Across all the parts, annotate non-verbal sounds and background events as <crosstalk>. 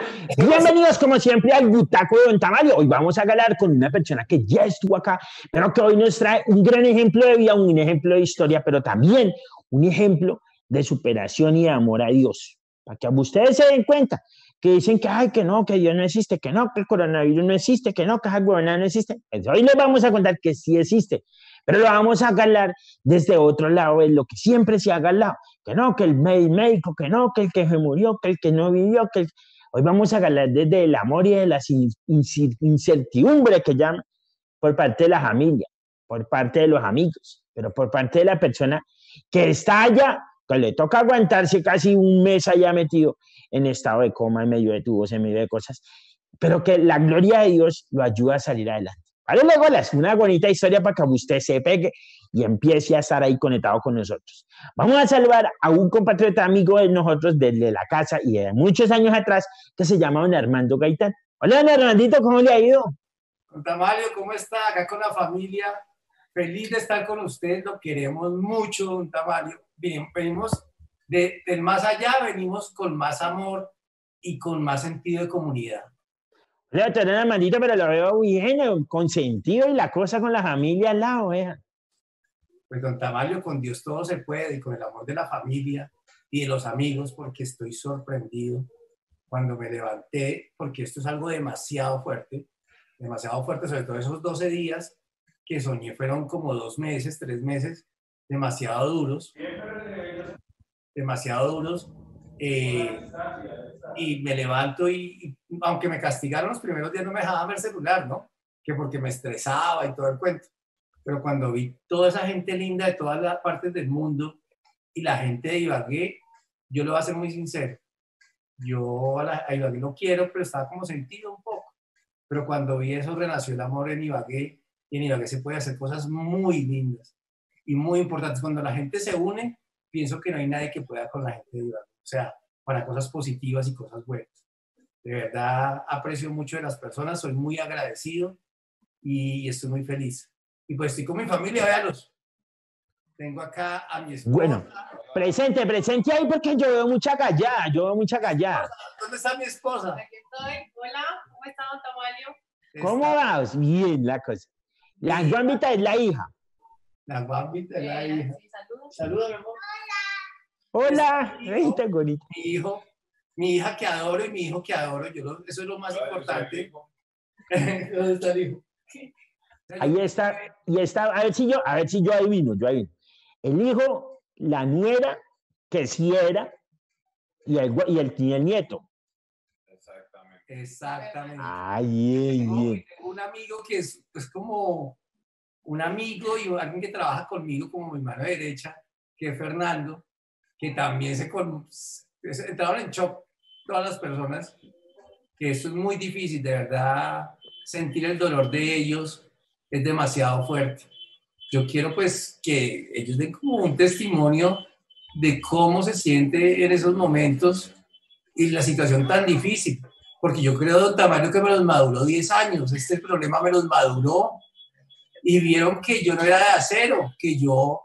<laughs> Bienvenidos como siempre al Butaco de Don Tamario. Hoy vamos a hablar con una persona que ya estuvo acá, pero que hoy nos trae un gran ejemplo de vida, un ejemplo de historia, pero también un ejemplo de superación y de amor a Dios. Para que ustedes se den cuenta que dicen que, ay, que no, que Dios no existe, que no, que el coronavirus no existe, que no, que el gobernador no existe. Pues hoy les vamos a contar que sí existe, pero lo vamos a hablar desde otro lado, es lo que siempre se ha hablado, que no, que el médico, que no, que el que se murió, que el que no vivió, que Hoy vamos a hablar desde el amor y de la incertidumbre que llama por parte de la familia, por parte de los amigos, pero por parte de la persona que está allá, que le toca aguantarse casi un mes allá metido en estado de coma, en medio de tubos, en medio de cosas, pero que la gloria de Dios lo ayuda a salir adelante. Vale, Legolas, una bonita historia para que usted se pegue y empiece a estar ahí conectado con nosotros. Vamos a saludar a un compatriota amigo de nosotros desde la casa y de muchos años atrás que se llama don Armando Gaitán. Hola, don Armandito, ¿cómo le ha ido? Don Tamario, ¿cómo está? Acá con la familia. Feliz de estar con usted, lo queremos mucho, don Tamario. Bien, venimos de, del más allá, venimos con más amor y con más sentido de comunidad. Le tener a mandito, pero lo veo bien, consentido y la cosa con la familia al lado, ¿eh? Pues don Tamayo, con Dios todo se puede y con el amor de la familia y de los amigos, porque estoy sorprendido cuando me levanté, porque esto es algo demasiado fuerte, demasiado fuerte, sobre todo esos 12 días que soñé fueron como dos meses, tres meses, demasiado duros, demasiado duros. Eh, y me levanto y, aunque me castigaron los primeros días no me dejaban ver celular, ¿no? Que porque me estresaba y todo el cuento. Pero cuando vi toda esa gente linda de todas las partes del mundo y la gente de Ibagué, yo lo voy a ser muy sincero. Yo a, Ibagué no quiero, pero estaba como sentido un poco. Pero cuando vi eso, renació el amor en Ibagué y en Ibagué se puede hacer cosas muy lindas y muy importantes. Cuando la gente se une, pienso que no hay nadie que pueda con la gente de Ibagué. O sea, para cosas positivas y cosas buenas. De verdad aprecio mucho de las personas, soy muy agradecido y estoy muy feliz. Y pues estoy con mi familia, véalos. Tengo acá a mi esposa. Bueno, presente, presente ahí porque yo veo mucha callada, yo veo mucha callada. ¿Dónde está mi esposa? Aquí estoy. Hola, ¿cómo está, don Tamalio? ¿Cómo vas? Bien, la cosa. La guambita es la hija. La guambita es la hija. Sí, saludos. mi amor. Hola, mi hijo, mi hijo, mi hija que adoro y mi hijo que adoro, yo eso es lo más importante. ¿Dónde <laughs> está el hijo? Ahí está, y está, a ver si yo, a ver si yo adivino, yo adivino. El hijo, la nuera, que sí era, y el, y el, y el nieto. Exactamente. Exactamente. Ay, bien, Un amigo que es, es como un amigo y alguien que trabaja conmigo como mi mano derecha, que es Fernando, que también se, con, entraron en shock todas las personas, que eso es muy difícil, de verdad, sentir el dolor de ellos es demasiado fuerte. Yo quiero pues que ellos den como un testimonio de cómo se siente en esos momentos y la situación tan difícil, porque yo creo, don Tamario, que me los maduró 10 años, este problema me los maduró y vieron que yo no era de acero, que yo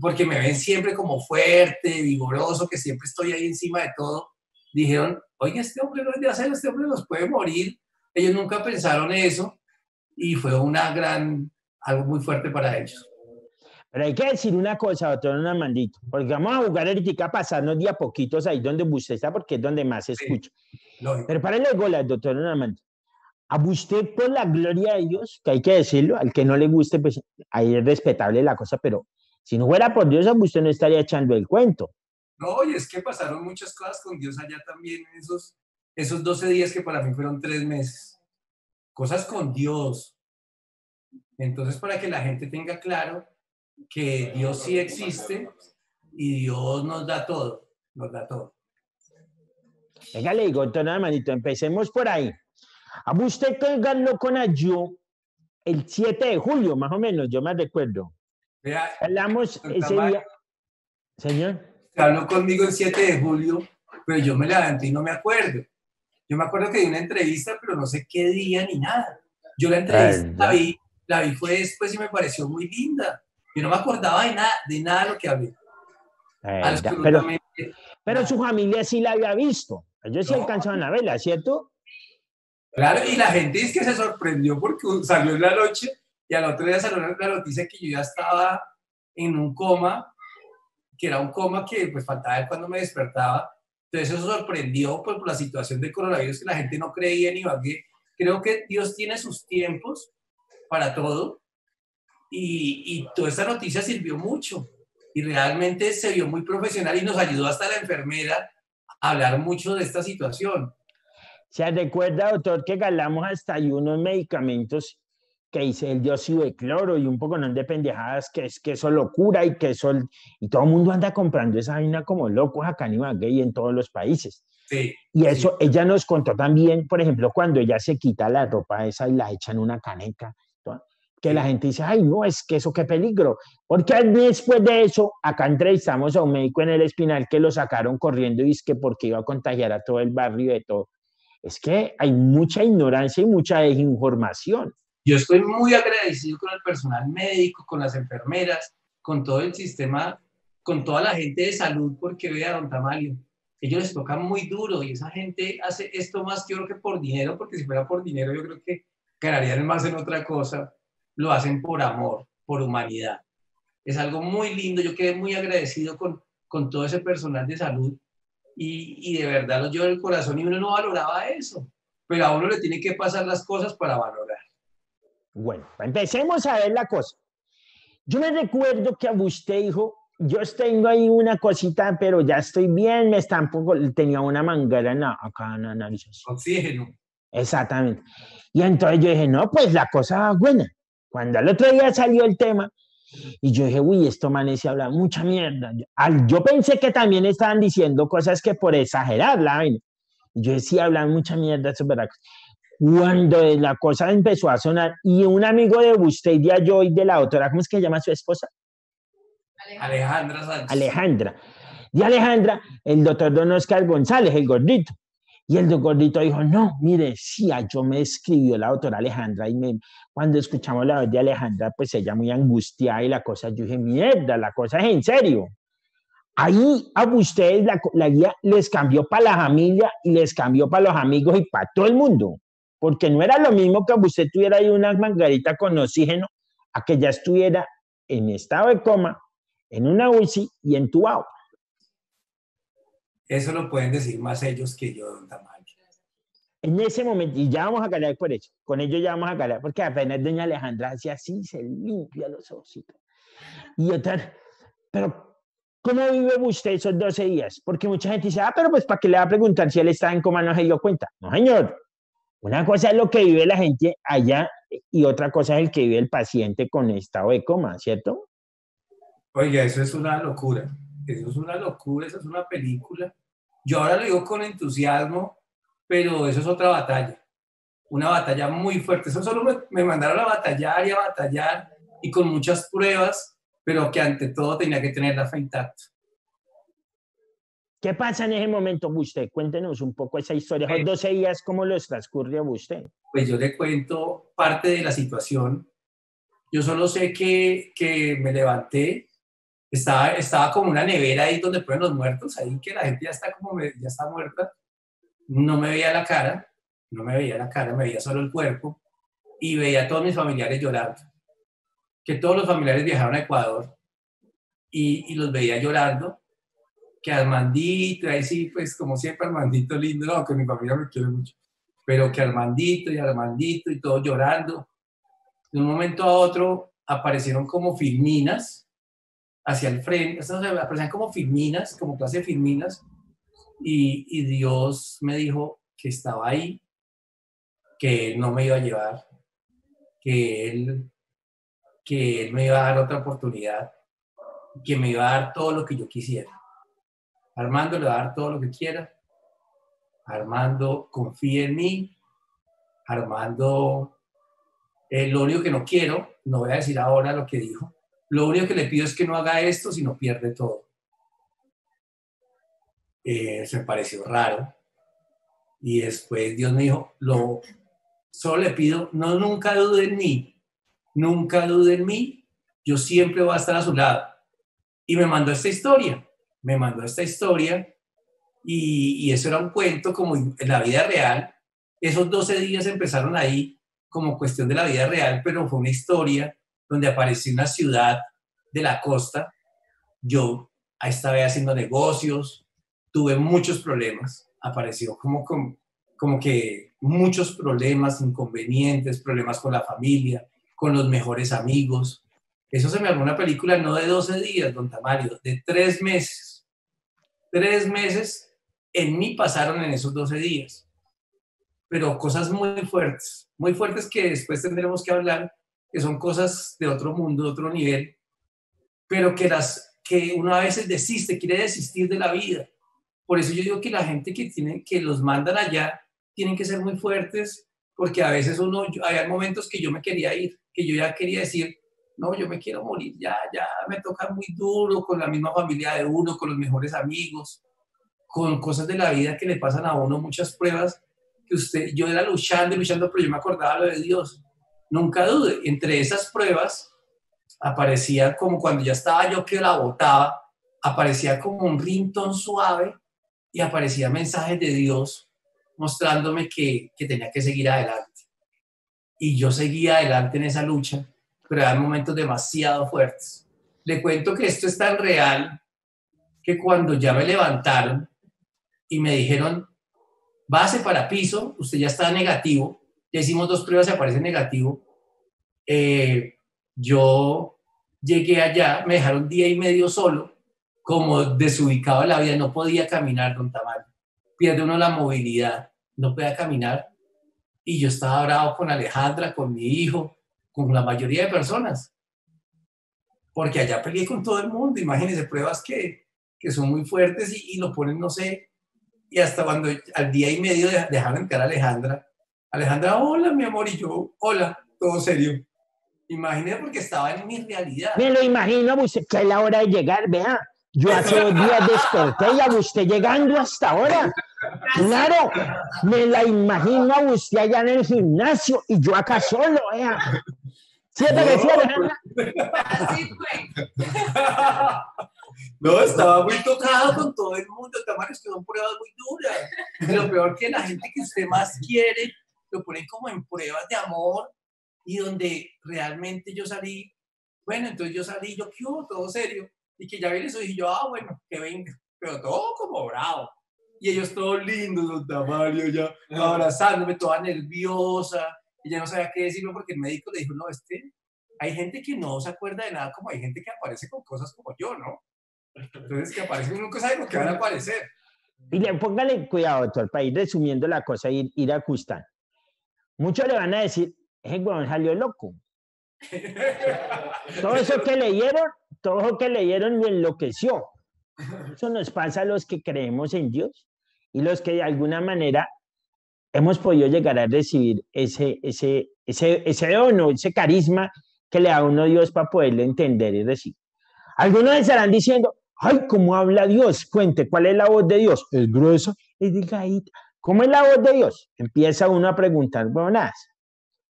porque me ven siempre como fuerte, vigoroso, que siempre estoy ahí encima de todo, dijeron, oye, este hombre no es de hacer, este hombre nos puede morir. Ellos nunca pensaron eso y fue una gran, algo muy fuerte para ellos. Pero hay que decir una cosa, doctor Armandito, porque vamos a jugar ahorita, pasarnos día poquitos ahí donde usted está, porque es donde más se escucha. Pero para el gola, doctor Armandito, a usted por la gloria de Dios, que hay que decirlo, al que no le guste, pues ahí es respetable la cosa, pero si no fuera por Dios, usted no estaría echando el cuento. No, y es que pasaron muchas cosas con Dios allá también esos, esos 12 días que para mí fueron tres meses. Cosas con Dios. Entonces, para que la gente tenga claro que Dios sí existe y Dios nos da todo, nos da todo. Venga, le digo, entonces, hermanito, empecemos por ahí. A usted ganó con yo el 7 de julio, más o menos, yo me recuerdo. Hablamos ese día. Señor. Habló conmigo el 7 de julio, pero yo me levanté y no me acuerdo. Yo me acuerdo que di una entrevista, pero no sé qué día ni nada. Yo la entrevista la vi, la vi fue después y me pareció muy linda. Yo no me acordaba de nada, de nada de lo que hablé. pero, pero su familia sí la había visto. Ellos sí No. alcanzaron a verla, ¿cierto? Claro, y la gente es que se sorprendió porque salió en la noche y al otro día salió la noticia que yo ya estaba en un coma, que era un coma que pues faltaba cuando me despertaba. Entonces eso sorprendió pues, por la situación del coronavirus que la gente no creía ni Ibagué. Creo que Dios tiene sus tiempos para todo y, y toda esta noticia sirvió mucho y realmente se vio muy profesional y nos ayudó hasta la enfermera a hablar mucho de esta situación. Se recuerda, doctor, que galamos hasta hay unos medicamentos que dice el dióxido de cloro y un poco no de pendejadas que es que eso lo cura y que eso y todo el mundo anda comprando esa vaina como locos acá en Ibagué en todos los países. Sí, Y eso, ella nos contó también, por ejemplo, cuando ella se quita la ropa esa y la echa en una caneca, que la gente dice, ay, no, es que eso qué peligro. Porque después de eso, acá entrevistamos a un médico en el espinal que lo sacaron corriendo y es que porque iba a contagiar a todo el barrio de todo. Es que hay mucha ignorancia y mucha desinformación. Yo estoy muy agradecido con el personal médico, con las enfermeras, con todo el sistema, con toda la gente de salud, porque vea, don Tamalio, ellos les tocan muy duro y esa gente hace esto más yo creo que por dinero, porque si fuera por dinero yo creo que ganarían más en otra cosa, lo hacen por amor, por humanidad. Es algo muy lindo, yo quedé muy agradecido con, con todo ese personal de salud y, y de verdad lo llevo en el corazón y uno no valoraba eso, pero a uno le tiene que pasar las cosas para valorar. Bueno, empecemos a ver la cosa. Yo me recuerdo que a usted dijo, yo tengo ahí una cosita, pero ya estoy bien, me está un poco, tenía una manguera en la- acá en la nariz. Oxígeno. Exactamente. Y entonces yo dije, no, pues la cosa va buena. Cuando al otro día salió el tema, y yo dije, uy, esto manes habla mucha mierda. Yo, pensé que también estaban diciendo cosas que por exagerar la vaina. Yo decía, hablan mucha mierda, eso es verdad. Cuando la cosa empezó a sonar, y un amigo de usted y de yo y de la otra, ¿cómo es que se llama su esposa? Alejandra Sánchez. Alejandra. De Alejandra, el doctor Don Oscar González, el gordito. Y el gordito dijo, no, mire, sí, a yo me escribió la doctora Alejandra y me, cuando escuchamos la voz de Alejandra, pues ella muy angustiada y la cosa, yo dije, mierda, la cosa es en serio. Ahí a ustedes la guía les cambió para la familia y les cambió para los amigos y para todo el mundo. Porque no era lo mismo que usted tuviera ahí una mangarita con oxígeno a que ya estuviera en estado de coma, en una UCI y entubado. Eso lo pueden decir más ellos que yo, don Tamayo. En ese momento, y ya vamos a calar por eso, con ello ya vamos a calar, porque apenas doña Alejandra hace así, se limpia los ojos. Y otra, pero ¿cómo vive usted esos 12 días? Porque mucha gente dice, ah, pero pues ¿para qué le va a preguntar si él está en coma? No se dio cuenta. No, señor. Una cosa es lo que vive la gente allá y otra cosa es el que vive el paciente con estado de coma, ¿cierto? Oiga, eso es una locura. Eso es una locura, eso es una película. Yo ahora lo digo con entusiasmo, pero eso es otra batalla. Una batalla muy fuerte. Eso solo me, me mandaron a batallar y a batallar y con muchas pruebas, pero que ante todo tenía que tener la fe intacta. ¿Qué pasa en ese momento, usted? Cuéntenos un poco esa historia. Esos 12 días, ¿cómo los transcurrió usted? Pues yo le cuento parte de la situación. Yo solo sé que, que me levanté, estaba, estaba como una nevera ahí donde ponen los muertos, ahí que la gente ya está como, me- ya está muerta. No me veía la cara, no me veía la cara, me veía solo el cuerpo y veía a todos mis familiares llorando. Que todos los familiares viajaron a Ecuador y, y los veía llorando. Que Armandito, ahí sí, pues como siempre Armandito lindo, no, que mi familia me quiere mucho pero que Armandito y Armandito y todos llorando. De un momento a otro aparecieron como filminas hacia el frente, aparecían como filminas, como clase de filminas, y, y Dios me dijo que estaba ahí, que Él no me iba a llevar, que Él, que él me iba a dar otra oportunidad, que me iba a dar todo lo que yo quisiera. Armando le va a dar todo lo que quiera, Armando, confía en mí. Armando, eh, lo único que no quiero, no voy a decir ahora lo que dijo, lo único que le pido es que no haga esto si no pierde todo. Eh, se me pareció raro. Y después Dios me dijo, lo, solo le pido, no nunca dude en mí, nunca dude en mí, yo siempre voy a estar a su lado. Y me mandó esta historia, me mandó esta historia y, y eso era un cuento como en la vida real. Esos 12 días empezaron ahí como cuestión de la vida real, pero fue una historia donde apareció una ciudad de la costa. Yo estaba haciendo negocios, tuve muchos problemas, apareció como, como, como que muchos problemas, inconvenientes, problemas con la familia, con los mejores amigos. Eso se me armó una película no de 12 días, don Tamario, de tres meses. Tres meses en mí pasaron en esos 12 días. Pero cosas muy fuertes, muy fuertes que después tendremos que hablar, que son cosas de otro mundo, de otro nivel, pero que, las, que uno a veces desiste, quiere desistir de la vida. Por eso yo digo que la gente que, tiene, que los mandan allá tienen que ser muy fuertes, porque a veces uno, hay momentos que yo me quería ir, que yo ya quería decir, no, yo me quiero morir, ya, ya me toca muy duro con la misma familia de uno, con los mejores amigos, con cosas de la vida que le pasan a uno, muchas pruebas que usted, yo era luchando y luchando, pero yo me acordaba lo de Dios. Nunca dude, entre esas pruebas aparecía como cuando ya estaba yo que la botaba, aparecía como un rington suave y aparecía mensajes de Dios mostrándome que, que tenía que seguir adelante. Y yo seguía adelante en esa lucha, pero eran momentos demasiado fuertes. Le cuento que esto es tan real que cuando ya me levantaron y me dijeron, base para piso, usted ya está negativo, ya hicimos dos pruebas y aparece negativo, eh, yo llegué allá, me dejaron día y medio solo, como desubicado la vida, no podía caminar, don Tamayo. Pierde uno la movilidad no podía caminar. Y yo estaba bravo con Alejandra, con mi hijo, con la mayoría de personas. Porque allá peleé con todo el mundo. Imagínense, pruebas que, que son muy fuertes y, lo ponen, no sé. Y hasta cuando al día y medio dejaron entrar a Alejandra. Alejandra, hola, mi amor. Y yo, hola, todo serio. Imagínense porque estaba en mi realidad. Me lo imagino, usted, que es la hora de llegar, vea. Yo hace dos días desperté y a usted llegando hasta ahora. Claro, me la imagino a usted allá en el gimnasio y yo acá solo, ¿eh? ¿Sí te decía, Así fue. <laughs> No, estaba muy tocado con todo el mundo. Tamares que son pruebas muy duras. Lo peor que la gente que usted más quiere lo ponen como en pruebas de amor y donde realmente yo salí, bueno, entonces yo salí, yo, ¿qué Todo serio. Y que ya viene eso, y yo, ah, bueno, que venga. Pero todo como bravo y ellos todos lindos, don Tamario, ya abrazándome, toda nerviosa, y ya no sabía qué decirme porque el médico le dijo, no, este, hay gente que no se acuerda de nada, como hay gente que aparece con cosas como yo, ¿no? Entonces, que aparecen con cosas de lo que van a aparecer. Y le póngale cuidado, doctor, para ir resumiendo la cosa, ir, ir ajustando. Muchos le van a decir, ese huevón salió loco. <laughs> todo eso que leyeron, todo eso que leyeron lo enloqueció. Eso nos pasa a los que creemos en Dios y los que de alguna manera hemos podido llegar a recibir ese, ese, ese, ese dono, ese carisma que le da a uno Dios para poderle entender y recibir. Algunos estarán diciendo, ay, ¿cómo habla Dios? Cuente, ¿cuál es la voz de Dios? Es gruesa, es delgadita. ¿Cómo es la voz de Dios? Empieza uno a preguntar nada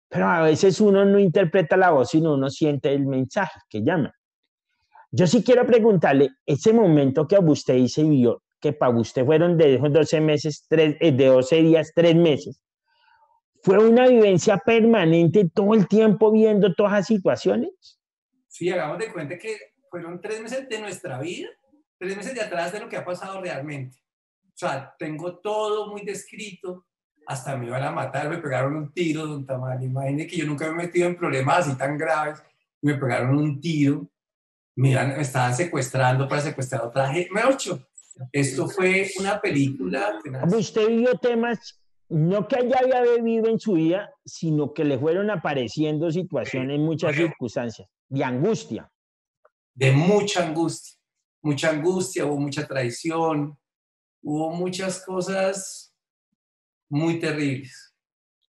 Pero a veces uno no interpreta la voz, sino uno siente el mensaje que llama. Yo sí quiero preguntarle, ese momento que usted dice vio, que para usted fueron de 12 meses, tres, eh, de 12 días, tres meses, ¿fue una vivencia permanente todo el tiempo viendo todas las situaciones? Sí, hagamos de cuenta que fueron tres meses de nuestra vida, tres meses de atrás de lo que ha pasado realmente. O sea, tengo todo muy descrito, hasta me iban a matar, me pegaron un tiro, don Tamal. Imagínese que yo nunca me he metido en problemas así tan graves, me pegaron un tiro, me, me estaban secuestrando para secuestrar a otra gente, me ocho. Esto fue una película. Usted vio temas, no que haya había vivido en su vida, sino que le fueron apareciendo situaciones, muchas circunstancias, de angustia. De mucha angustia, mucha angustia, hubo mucha traición, hubo muchas cosas muy terribles.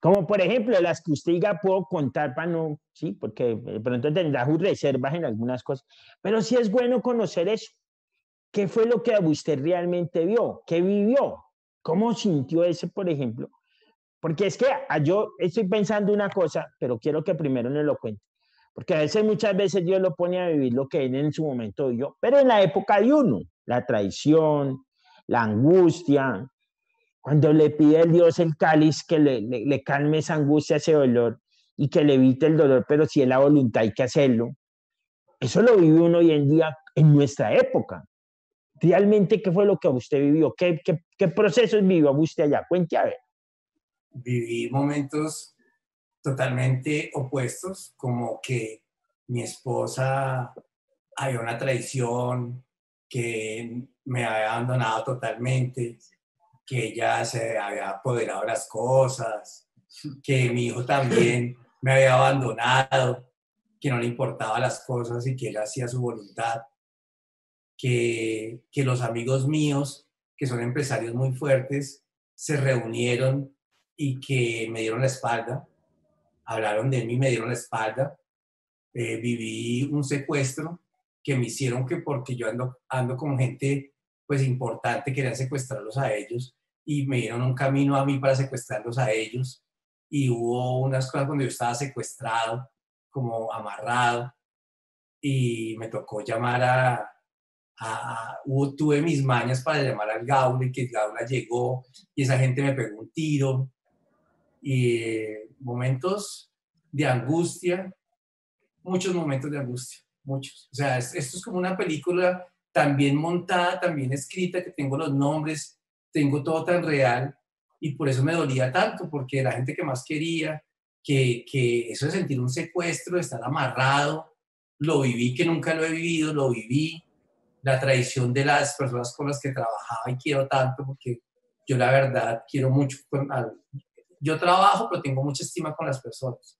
Como por ejemplo las que usted diga, puedo contar para no, sí, porque de pronto tendrá sus reservas en algunas cosas, pero sí es bueno conocer eso. ¿Qué fue lo que usted realmente vio? ¿Qué vivió? ¿Cómo sintió ese, por ejemplo? Porque es que ah, yo estoy pensando una cosa, pero quiero que primero me lo cuente. Porque a veces, muchas veces Dios lo pone a vivir lo que en su momento vio, pero en la época de uno, la traición, la angustia, cuando le pide a Dios el cáliz que le, le, calme esa angustia, ese dolor y que le evite el dolor, pero si es la voluntad hay que hacerlo. Eso lo vive uno hoy en día en nuestra época. Realmente, ¿qué fue lo que usted vivió? ¿Qué, qué, qué procesos vivió usted allá? Cuente a ver. Viví momentos totalmente opuestos, como que mi esposa había una traición, que me había abandonado totalmente, que ella se había apoderado de las cosas, que mi hijo también me había abandonado, que no le importaban las cosas y que él hacía su voluntad, que, que los amigos míos, que son empresarios muy fuertes, se reunieron y que me dieron la espalda, hablaron de mí, me dieron la espalda, eh, viví un secuestro que me hicieron que porque yo ando, ando con gente pues importante, querían secuestrarlos a ellos y me dieron un camino a mí para secuestrarlos a ellos. Y hubo unas cosas cuando yo estaba secuestrado, como amarrado y me tocó llamar a, a, tuve mis mañas para llamar al Gaula y que el Gaula llegó y esa gente me pegó un tiro y eh, momentos de angustia, muchos momentos de angustia, muchos. O sea, esto es como una película también montada, también escrita, que tengo los nombres, tengo todo tan real y por eso me dolía tanto, porque la gente que más quería, que, que eso de sentir un secuestro, de estar amarrado, lo viví, que nunca lo he vivido, lo viví, la traición de las personas con las que trabajaba y quiero tanto, porque yo la verdad quiero mucho, yo trabajo, pero tengo mucha estima con las personas.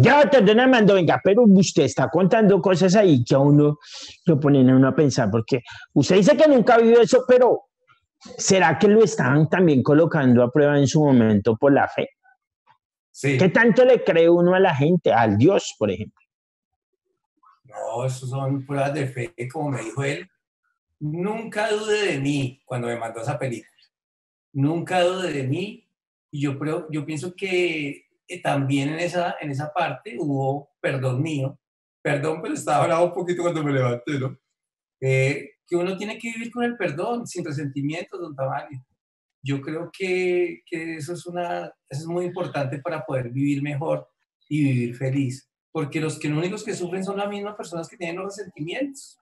Ya, Mando, venga, pero usted está contando cosas ahí que a uno lo ponen a uno a pensar, porque usted dice que nunca ha vivido eso, pero ¿será que lo estaban también colocando a prueba en su momento por la fe? Sí. ¿Qué tanto le cree uno a la gente, al Dios, por ejemplo? No, eso son pruebas de fe, como me dijo él. Nunca dude de mí cuando me mandó esa película. Nunca dude de mí. Y yo, yo pienso que también en esa, en esa parte hubo perdón mío, perdón, pero estaba bravo un poquito cuando me levanté, ¿no? Eh, que uno tiene que vivir con el perdón, sin resentimiento, don Tamario. Yo creo que, que eso, es una, eso es muy importante para poder vivir mejor y vivir feliz, porque los que únicos que sufren son las mismas personas que tienen los resentimientos.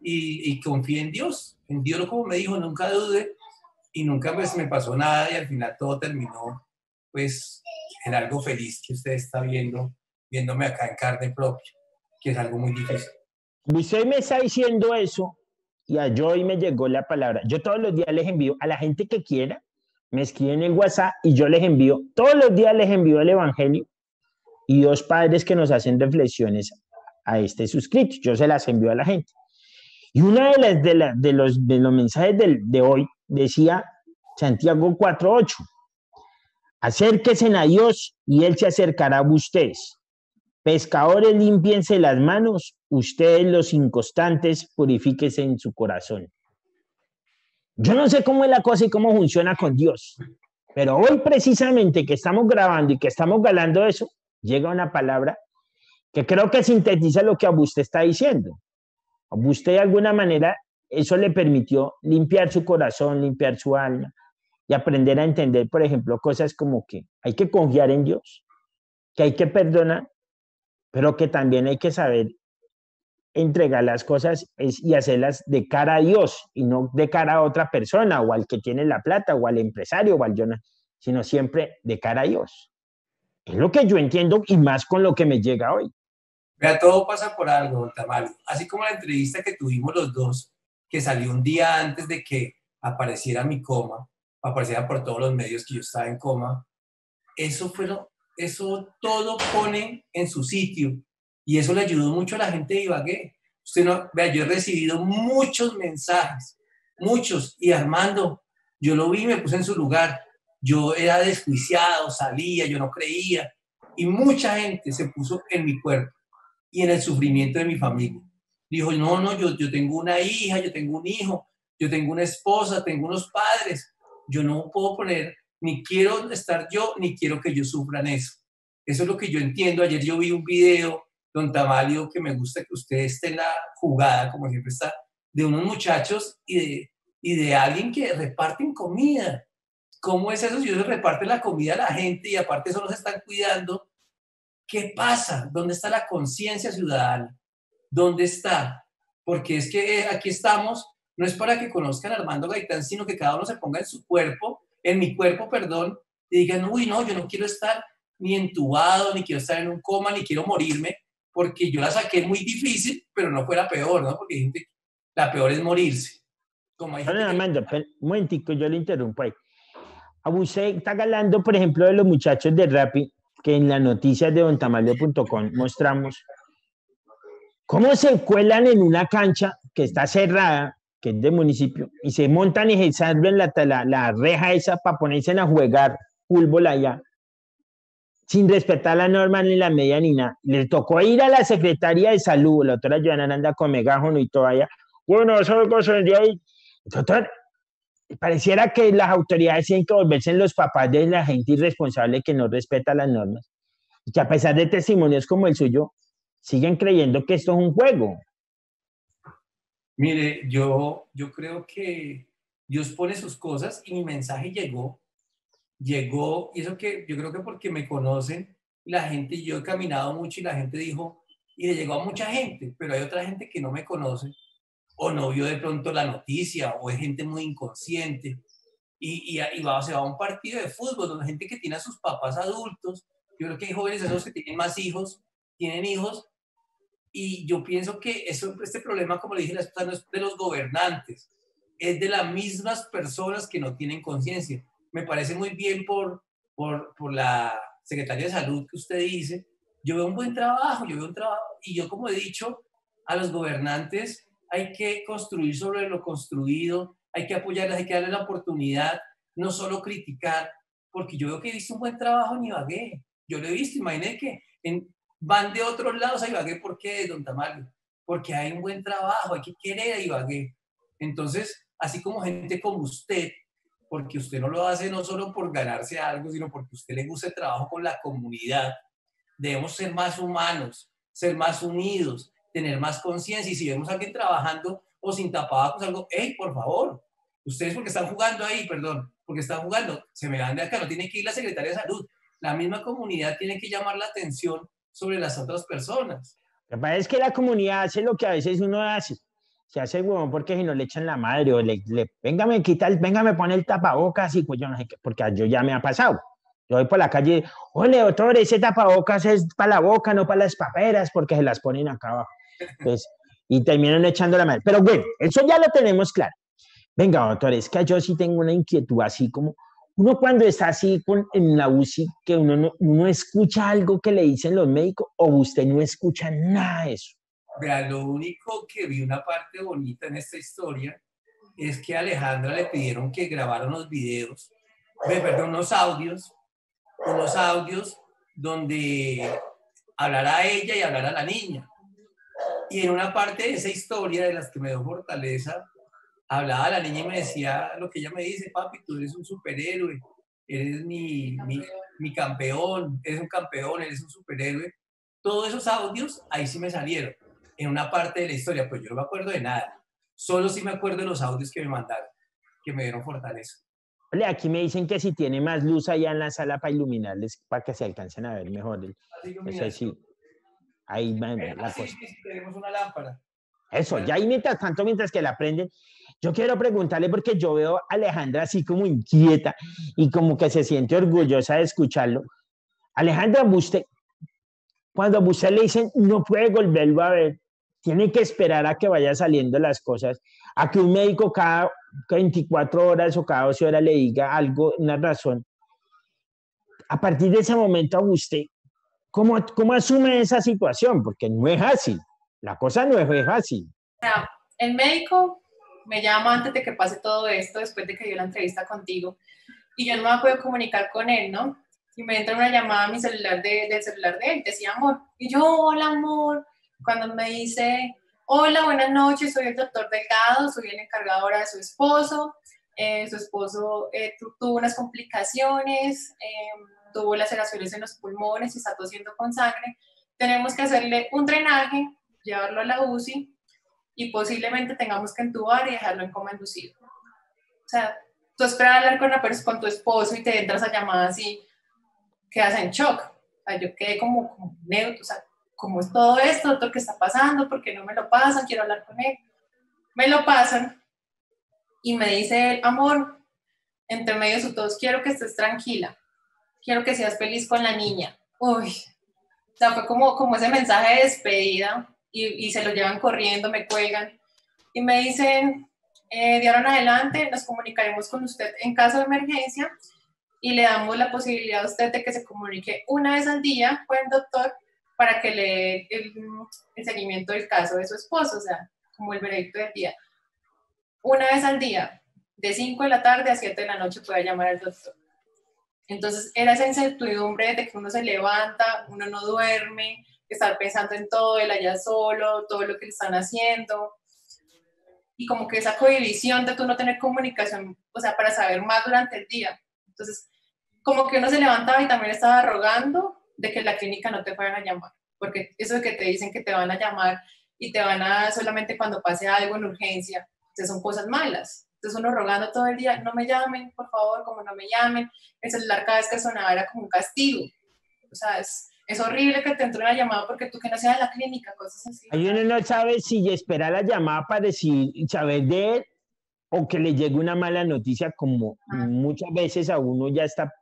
Y, y confía en Dios, en Dios, como me dijo, nunca dude, y nunca pues me pasó nada y al final todo terminó pues en algo feliz que usted está viendo, viéndome acá en carne propia, que es algo muy difícil. Usted me está diciendo eso y a hoy me llegó la palabra. Yo todos los días les envío a la gente que quiera, me escriben en el WhatsApp y yo les envío, todos los días les envío el Evangelio y dos padres que nos hacen reflexiones a este suscrito. Yo se las envío a la gente. Y uno de, las, de, de, los, de los mensajes de, de hoy decía Santiago 4.8 Acérquese a Dios y Él se acercará a ustedes. Pescadores, limpiense las manos, ustedes los inconstantes, purifíquese en su corazón. Yo no sé cómo es la cosa y cómo funciona con Dios, pero hoy precisamente que estamos grabando y que estamos galando eso, llega una palabra que creo que sintetiza lo que usted está diciendo. A usted de alguna manera eso le permitió limpiar su corazón, limpiar su alma, y aprender a entender, por ejemplo, cosas como que hay que confiar en Dios, que hay que perdonar, pero que también hay que saber entregar las cosas y hacerlas de cara a Dios y no de cara a otra persona o al que tiene la plata o al empresario o al yo, sino siempre de cara a Dios. Es lo que yo entiendo y más con lo que me llega hoy. Vea, todo pasa por algo, Tamario. Así como la entrevista que tuvimos los dos, que salió un día antes de que apareciera mi coma, aparecía por todos los medios que yo estaba en coma. Eso, fue eso todo pone en su sitio y eso le ayudó mucho a la gente de Ibagué. Usted no, vea, yo he recibido muchos mensajes, muchos, y Armando, yo lo vi me puse en su lugar. Yo era desjuiciado, salía, yo no creía, y mucha gente se puso en mi cuerpo y en el sufrimiento de mi familia. Dijo, no, no, yo, yo tengo una hija, yo tengo un hijo, yo tengo una esposa, tengo unos padres, yo no puedo poner, ni quiero estar yo, ni quiero que ellos sufran eso. Eso es lo que yo entiendo. Ayer yo vi un video, don Tamalio, que me gusta que usted esté en la jugada, como siempre está, de unos muchachos y de, y de alguien que reparten comida. ¿Cómo es eso si ellos reparten la comida a la gente y aparte eso no se están cuidando? ¿Qué pasa? ¿Dónde está la conciencia ciudadana? ¿Dónde está? Porque es que eh, aquí estamos, no es para que conozcan a Armando Gaitán, sino que cada uno se ponga en su cuerpo, en mi cuerpo, perdón, y digan, uy, no, yo no quiero estar ni entubado, ni quiero estar en un coma, ni quiero morirme, porque yo la saqué muy difícil, pero no fue la peor, ¿no? Porque gente, la peor es morirse. Como hay Armando, un momentico, yo le interrumpo ahí. A usted está hablando, por ejemplo, de los muchachos de Rappi, que en las noticias de dontamalio.com mostramos cómo se cuelan en una cancha que está cerrada, que es de municipio, y se montan y se salven la, reja esa para ponerse a jugar fútbol allá, sin respetar la norma ni la media ni nada. Le tocó ir a la Secretaría de Salud, la doctora Joana anda con megáfono y todavía, bueno, eso es de ahí. Doctor, pareciera que las autoridades tienen que volverse en los papás de la gente irresponsable que no respeta las normas y que a pesar de testimonios como el suyo, siguen creyendo que esto es un juego. Mire, yo, yo creo que Dios pone sus cosas y mi mensaje llegó, llegó, y eso que yo creo que porque me conocen, la gente, yo he caminado mucho y la gente dijo, y le llegó a mucha gente, pero hay otra gente que no me conoce o no vio de pronto la noticia, o es gente muy inconsciente, y, y, va, se va a un partido de fútbol donde gente que tiene a sus papás adultos, yo creo que hay jóvenes esos que tienen más hijos, tienen hijos, y yo pienso que eso, este problema, como le dije, no es de los gobernantes, es de las mismas personas que no tienen conciencia. Me parece muy bien por, por, por la Secretaría de Salud que usted dice, yo veo un buen trabajo, yo veo un trabajo, y yo como he dicho a los gobernantes, hay que construir sobre lo construido, hay que apoyarles, hay que darles la oportunidad, no solo criticar, porque yo veo que he visto un buen trabajo en Ibagué. Yo lo he visto, imaginé que en, van de otros lados a Ibagué, ¿por qué, don Tamario? Porque hay un buen trabajo, hay que querer a Ibagué. Entonces, así como gente como usted, porque usted no lo hace no solo por ganarse algo, sino porque usted le gusta el trabajo con la comunidad, debemos ser más humanos, ser más unidos, tener más conciencia y si vemos a alguien trabajando o sin tapabocos, algo, hey, por favor, ustedes porque están jugando ahí, perdón, porque están jugando, se me van de acá, no tiene que ir la Secretaría de Salud, la misma comunidad tiene que llamar la atención sobre las otras personas. Lo que pasa es que la comunidad hace lo que a veces uno hace, se hace huevón porque si no le echan la madre o le, le venga me quita el, venga me pone el tapabocas y pues yo no sé qué, porque yo ya me ha pasado. Yo voy por la calle, ole doctor, ese tapabocas es para la boca, no para las paperas, porque se las ponen acá abajo. Pues, y terminan echando la mano. Pero bueno, eso ya lo tenemos claro. Venga, doctor, es que yo sí tengo una inquietud, así como uno cuando está así con, en la UCI, que uno no uno escucha algo que le dicen los médicos o usted no escucha nada de eso. Vea, lo único que vi una parte bonita en esta historia es que a Alejandra le pidieron que grabara unos videos, perdón, unos audios, unos audios donde hablara ella y hablara la niña. Y en una parte de esa historia de las que me dio fortaleza, hablaba la niña y me decía lo que ella me dice, papi, tú eres un superhéroe, eres mi, mi, mi campeón, eres un campeón, eres un superhéroe. Todos esos audios ahí sí me salieron en una parte de la historia, pues yo no me acuerdo de nada. Solo sí me acuerdo de los audios que me mandaron, que me dieron fortaleza. Ole, aquí me dicen que si tiene más luz allá en la sala para iluminarles, para que se alcancen a ver mejor. Eso sí. Ahí va la cosa. tenemos una lámpara. Eso, ya ahí mientras tanto, mientras que la aprenden, yo quiero preguntarle porque yo veo a Alejandra así como inquieta y como que se siente orgullosa de escucharlo. Alejandra, usted, cuando a usted le dicen no puede volverlo a ver, tiene que esperar a que vaya saliendo las cosas, a que un médico cada 24 horas o cada 12 horas le diga algo, una razón. A partir de ese momento a usted, ¿Cómo, ¿Cómo asume esa situación? Porque no es fácil. La cosa no es fácil. El médico me llama antes de que pase todo esto, después de que dio la entrevista contigo, y yo no me puedo comunicar con él, ¿no? Y me entra una llamada a mi celular de, del celular de él, decía amor. Y yo, hola amor. Cuando me dice, hola, buenas noches, soy el doctor Delgado, soy el encargado ahora de su esposo. Eh, su esposo eh, tuvo unas complicaciones, em, tuvo laceraciones en los pulmones y está tosiendo con sangre. Tenemos que hacerle un drenaje, llevarlo a la UCI y posiblemente tengamos que entubar y dejarlo en coma inducido. O sea, tú esperas hablar con, con tu esposo y te entras a llamar así, quedas en shock. O sea, yo quedé como, como neutro, o sea, ¿cómo es todo esto? ¿Doctor, qué está pasando? ¿Por qué no me lo pasan? Quiero hablar con él. Me lo pasan y me dice amor, entre medio de su tos, quiero que estés tranquila, quiero que seas feliz con la niña. Uy, o sea, fue como, como ese mensaje de despedida y, se lo llevan corriendo, me cuelgan y me dicen, eh, ahora en adelante nos comunicaremos con usted en caso de emergencia y le damos la posibilidad a usted de que se comunique una vez al día con el doctor para que le dé el, el seguimiento del caso de su esposo, o sea, como el veredicto del día una vez al día, de 5 de la tarde a 7 de la noche, pueda llamar al doctor. Entonces era esa incertidumbre de que uno se levanta, uno no duerme, estar pensando en todo, él allá solo, todo lo que le están haciendo. Y como que esa cohibición de tú no tener comunicación, o sea, para saber más durante el día. Entonces, como que uno se levantaba y también estaba rogando de que la clínica no te fueran a llamar, porque eso de que te dicen que te van a llamar y te van a solamente cuando pase algo en urgencia, son cosas malas. Entonces uno rogando todo el día, no me llamen, por favor, como no me llamen. El celular cada vez que sonaba era como un castigo. O sea, es, es horrible que te entre una llamada porque tú que no seas en la clínica, cosas así. Hay uno no sabe si esperar la llamada para decir, saber de él o que le llegue una mala noticia, como muchas veces a uno ya está,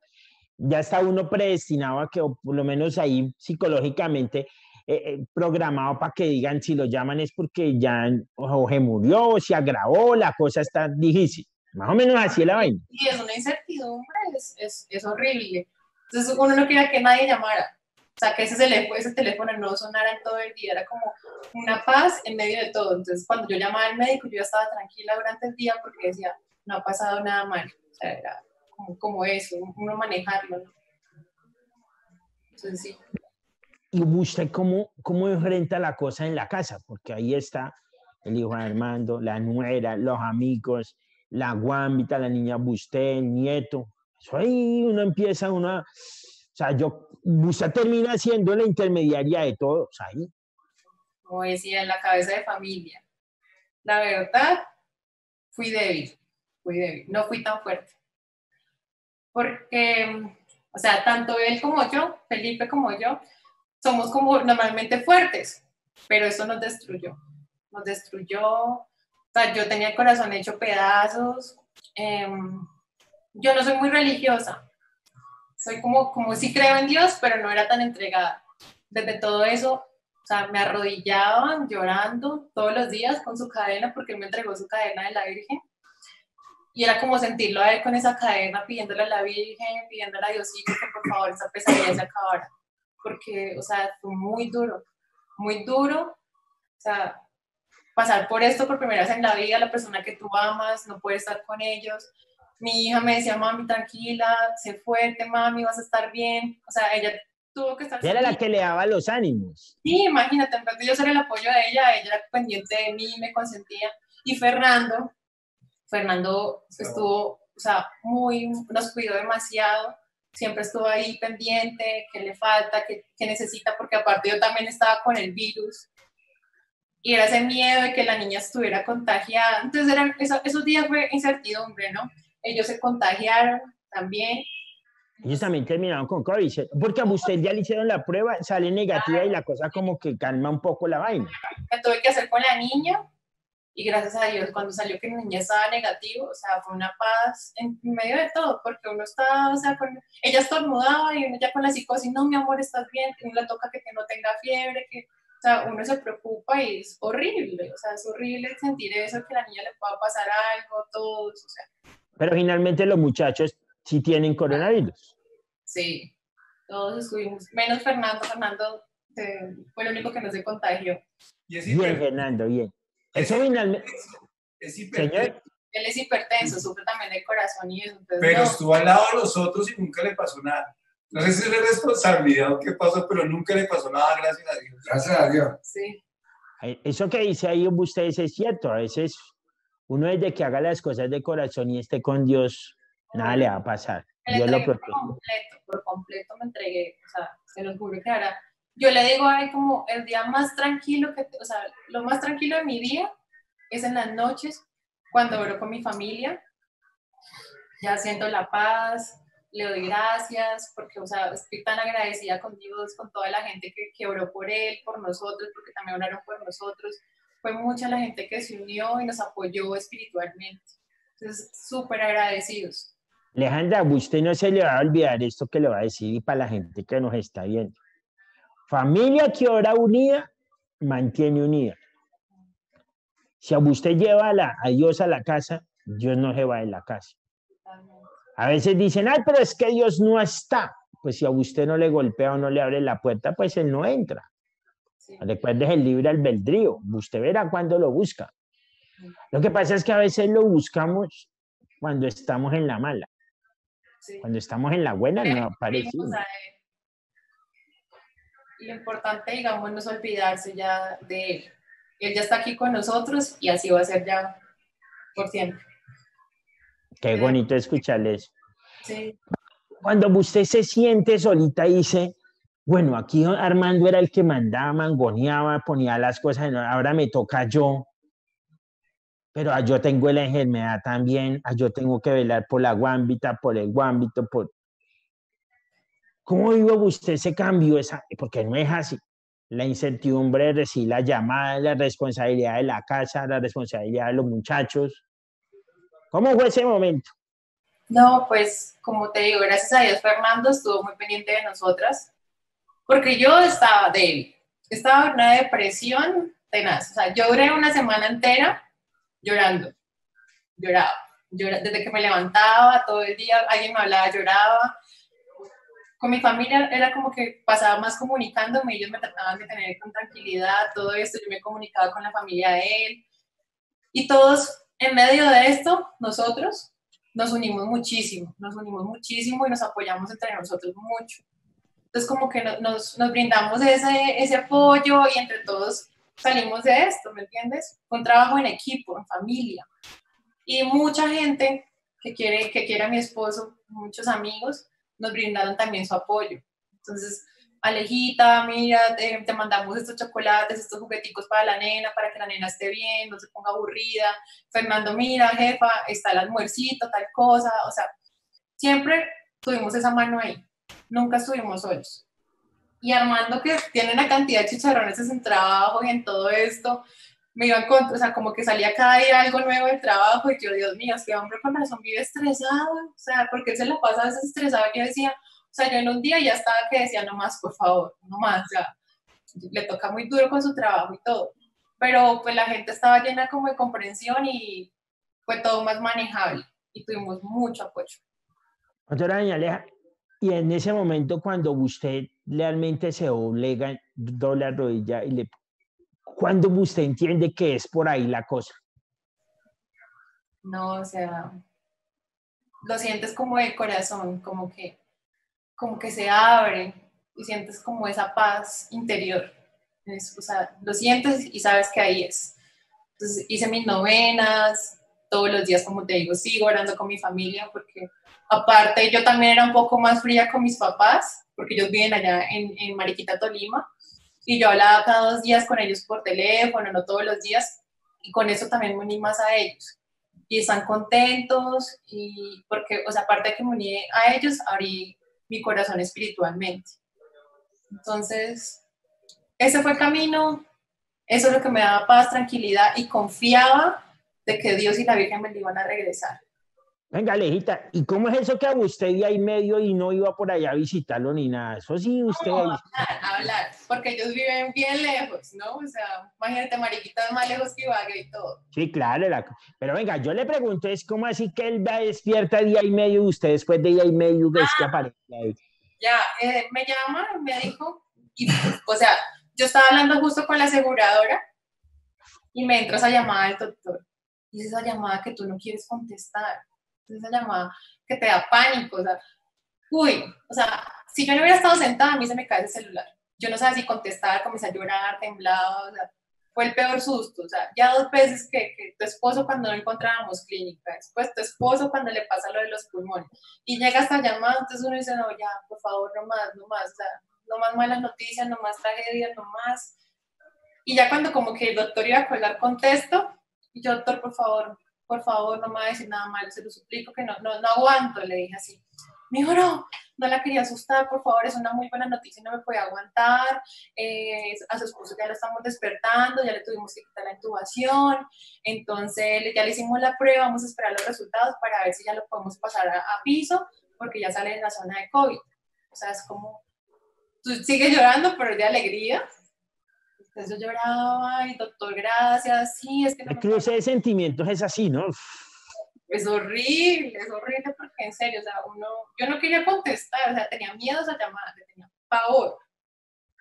ya está uno predestinado a que, o por lo menos ahí psicológicamente, eh, eh, programado para que digan si lo llaman es porque ya o se murió o se agravó, la cosa está difícil. Más o menos así es la vaina. Y es una incertidumbre, es, es, es horrible. Entonces uno no quería que nadie llamara. O sea, que ese teléfono, ese teléfono no sonara todo el día, era como una paz en medio de todo. Entonces, cuando yo llamaba al médico, yo estaba tranquila durante el día porque decía, no ha pasado nada mal. O sea, era como, como eso, uno manejarlo. ¿no? Entonces, sí y usted cómo, cómo enfrenta la cosa en la casa, porque ahí está el hijo de Armando, la nuera, los amigos, la guambita, la niña Busté, el nieto. Ahí uno empieza, uno, o sea, yo, usted termina siendo la intermediaria de todos ahí. Como decía, en la cabeza de familia. La verdad, fui débil, fui débil, no fui tan fuerte. Porque, o sea, tanto él como yo, Felipe como yo, somos como normalmente fuertes, pero eso nos destruyó, nos destruyó, o sea, yo tenía el corazón hecho pedazos, em, yo no soy muy religiosa, soy como, como si creo en Dios, pero no era tan entregada. Desde todo eso, o sea, me arrodillaban llorando todos los días con su cadena, porque él me entregó su cadena de la Virgen. Y era como sentirlo a él con esa cadena, pidiéndole a la Virgen, pidiéndole a Diosito que por favor esa pesadilla se acabara porque, o sea, fue muy duro, muy duro, o sea, pasar por esto por primera vez en la vida, la persona que tú amas, no puede estar con ellos. Mi hija me decía, mami, tranquila, sé fuerte, mami, vas a estar bien. O sea, ella tuvo que estar... Era la que le daba los ánimos. Sí, imagínate, en vez de yo ser el apoyo de ella, ella era pendiente de mí, me consentía. Y Fernando, Fernando estuvo, o sea, muy, nos cuidó demasiado siempre estuvo ahí pendiente, qué le falta, qué, necesita, porque aparte yo también estaba con el virus y era ese miedo de que la niña estuviera contagiada. Entonces eran, esos días fue incertidumbre, ¿no? Ellos se contagiaron también. Ellos también terminaron con COVID, porque a usted ya le hicieron la prueba, sale negativa y la cosa como que calma un poco la vaina. Me tuve que hacer con la niña y gracias a Dios cuando salió que mi niña estaba negativo, o sea, fue una paz en medio de todo, porque uno estaba, o sea, con, ella estornudaba y uno ya con la psicosis, no, mi amor, estás bien, uno le toca que, no tenga fiebre, que, o sea, uno se preocupa y es horrible, o sea, es horrible sentir eso, que a la niña le pueda pasar algo, todos, o sea. Pero finalmente los muchachos sí tienen coronavirus. Sí, todos estuvimos, menos Fernando, Fernando eh, fue el único que no se contagió. bien, Fernando, bien. Eso finalmente. Es hipertenso. Él es hipertenso, sufre también del corazón y eso. pero estuvo al lado de los otros y nunca le pasó nada. No sé si es responsabilidad o qué pasó, pero nunca le pasó nada, gracias a Dios. Gracias a Dios. Sí. Eso que dice ahí ustedes es cierto, a veces uno desde que haga las cosas de corazón y esté con Dios, nada le va a pasar. Dios lo por completo, por completo me entregué, o sea, se lo juro que ahora, yo le digo ahí como el día más tranquilo, que, o sea, lo más tranquilo de mi día es en las noches, cuando oro con mi familia, ya siento la paz, le doy gracias, porque, o sea, estoy tan agradecida con Dios, con toda la gente que, que oró por Él, por nosotros, porque también oraron por nosotros. Fue mucha la gente que se unió y nos apoyó espiritualmente. Entonces, súper agradecidos. Alejandra, a usted no se le va a olvidar esto que le va a decir y para la gente que nos está viendo. Familia que ora unida, mantiene unida. Si a usted lleva a, la, a Dios a la casa, Dios no se va de la casa. A veces dicen, ay, pero es que Dios no está. Pues si a usted no le golpea o no le abre la puerta, pues él no entra. Sí. Recuerdes el libre albedrío. Usted verá cuando lo busca. Lo que pasa es que a veces lo buscamos cuando estamos en la mala. Cuando estamos en la buena no aparece. Lo importante, digamos, no es olvidarse ya de él. Él ya está aquí con nosotros y así va a ser ya por siempre. Qué bonito escucharles. Sí. Cuando usted se siente solita y dice, bueno, aquí Armando era el que mandaba, mangoneaba, ponía las cosas, ahora me toca yo, pero yo tengo la enfermedad también, yo tengo que velar por la guambita, por el guambito, por... ¿Cómo vive usted ese cambio? Esa... Porque no es así. La incertidumbre de recibir la llamada, la responsabilidad de la casa, la responsabilidad de los muchachos. ¿Cómo fue ese momento? No, pues como te digo, gracias a Dios Fernando estuvo muy pendiente de nosotras, porque yo estaba débil, estaba en una depresión tenaz, o sea, yo duré una semana entera llorando, lloraba, lloraba, desde que me levantaba todo el día, alguien me hablaba, lloraba, con mi familia era como que pasaba más comunicándome, ellos me trataban de tener con tranquilidad, todo esto, yo me comunicaba con la familia de él, y todos en medio de esto, nosotros nos unimos muchísimo, nos unimos muchísimo y nos apoyamos entre nosotros mucho. Entonces, como que nos, nos brindamos ese, ese apoyo y entre todos salimos de esto, ¿me entiendes? Con trabajo en equipo, en familia. Y mucha gente que quiere, que quiere a mi esposo, muchos amigos, nos brindaron también su apoyo. Entonces, Alejita, mira, te, mandamos estos chocolates, estos jugueticos para la nena, para que la nena esté bien, no se ponga aburrida. Fernando, mira, jefa, está el almuercito, tal cosa. O sea, siempre tuvimos esa mano ahí. Nunca estuvimos solos. Y Armando, que tiene una cantidad de chicharrones en trabajo y en todo esto, me iba contra, o sea, como que salía cada día algo nuevo del trabajo y yo, Dios mío, este hombre con razón vive estresado, o sea, porque él se lo pasa a estresado. Yo decía, o sea, yo en un día ya estaba que decía, no más, por favor, no más, ya. Le toca muy duro con su trabajo y todo. Pero pues la gente estaba llena como de comprensión y fue todo más manejable y tuvimos mucho apoyo. Doctora Aleja, y en ese momento cuando usted realmente se doblega, dobla la rodilla y le... ¿Cuándo usted entiende que es por ahí la cosa? No, o sea, lo sientes como de corazón, como que como que se abre y sientes como esa paz interior. o sea, lo sientes y sabes que ahí es. Entonces hice mis novenas, todos los días, como te digo, sigo orando con mi familia porque aparte yo también era un poco más fría con mis papás porque ellos viven allá en, en Mariquita, Tolima y yo hablaba cada dos días con ellos por teléfono, no todos los días y con eso también me uní más a ellos y están contentos y porque, o sea, aparte de que me uní a ellos, abrí mi corazón espiritualmente. Entonces, ese fue el camino, eso es lo que me daba paz, tranquilidad y confiaba de que Dios y la Virgen me iban a regresar. Venga, Alejita, ¿y cómo es eso que a usted de ahí medio y no iba por allá a visitarlo ni nada? Eso sí, usted... No, hablar, hablar, porque ellos viven bien lejos, ¿no? O sea, imagínate, Mariquita es más lejos que Ibagué y todo. Sí, claro, pero venga, yo le pregunto, ¿es como así que él va despierta día y medio y usted después de día y medio ves que ah, aparece ahí? Ya, eh, me llama, me dijo, y, o sea, yo estaba hablando justo con la aseguradora y me entra esa llamada del doctor. Y es esa llamada que tú no quieres contestar esa llamada que te da pánico, o sea, uy, o sea, si yo no hubiera estado sentada, a mí se me cae el celular. Yo no sabía si contestar, comencé a llorar, temblaba, o sea, fue el peor susto, o sea, ya dos veces que, que, tu esposo cuando no encontrábamos clínica, después tu esposo cuando le pasa lo de los pulmones, y llega hasta llamada, entonces uno dice, no, ya, por favor, no más, no más, o sea, no más malas noticias, no más tragedias, no más. Y ya cuando como que el doctor iba a colgar contesto, y yo, doctor, por favor, por favor, no me va a decir nada malo, se lo suplico que no, no, no aguanto, le dije así. Me dijo, no, no la quería asustar, por favor, es una muy buena noticia, no me puede aguantar, eh, a su esposo ya lo estamos despertando, ya le tuvimos que quitar la intubación, entonces ya le hicimos la prueba, vamos a esperar los resultados para ver si ya lo podemos pasar a, piso, porque ya sale en la zona de COVID. O sea, es como, tú sigues llorando, pero de alegría. Entonces yo lloraba, ay, doctor, gracias, sí, es que... No el cruce de sentimientos es así, ¿no? es horrible, es horrible porque en serio, o sea, uno, yo no quería contestar, o sea, tenía miedo a esa llamada, tenía pavor.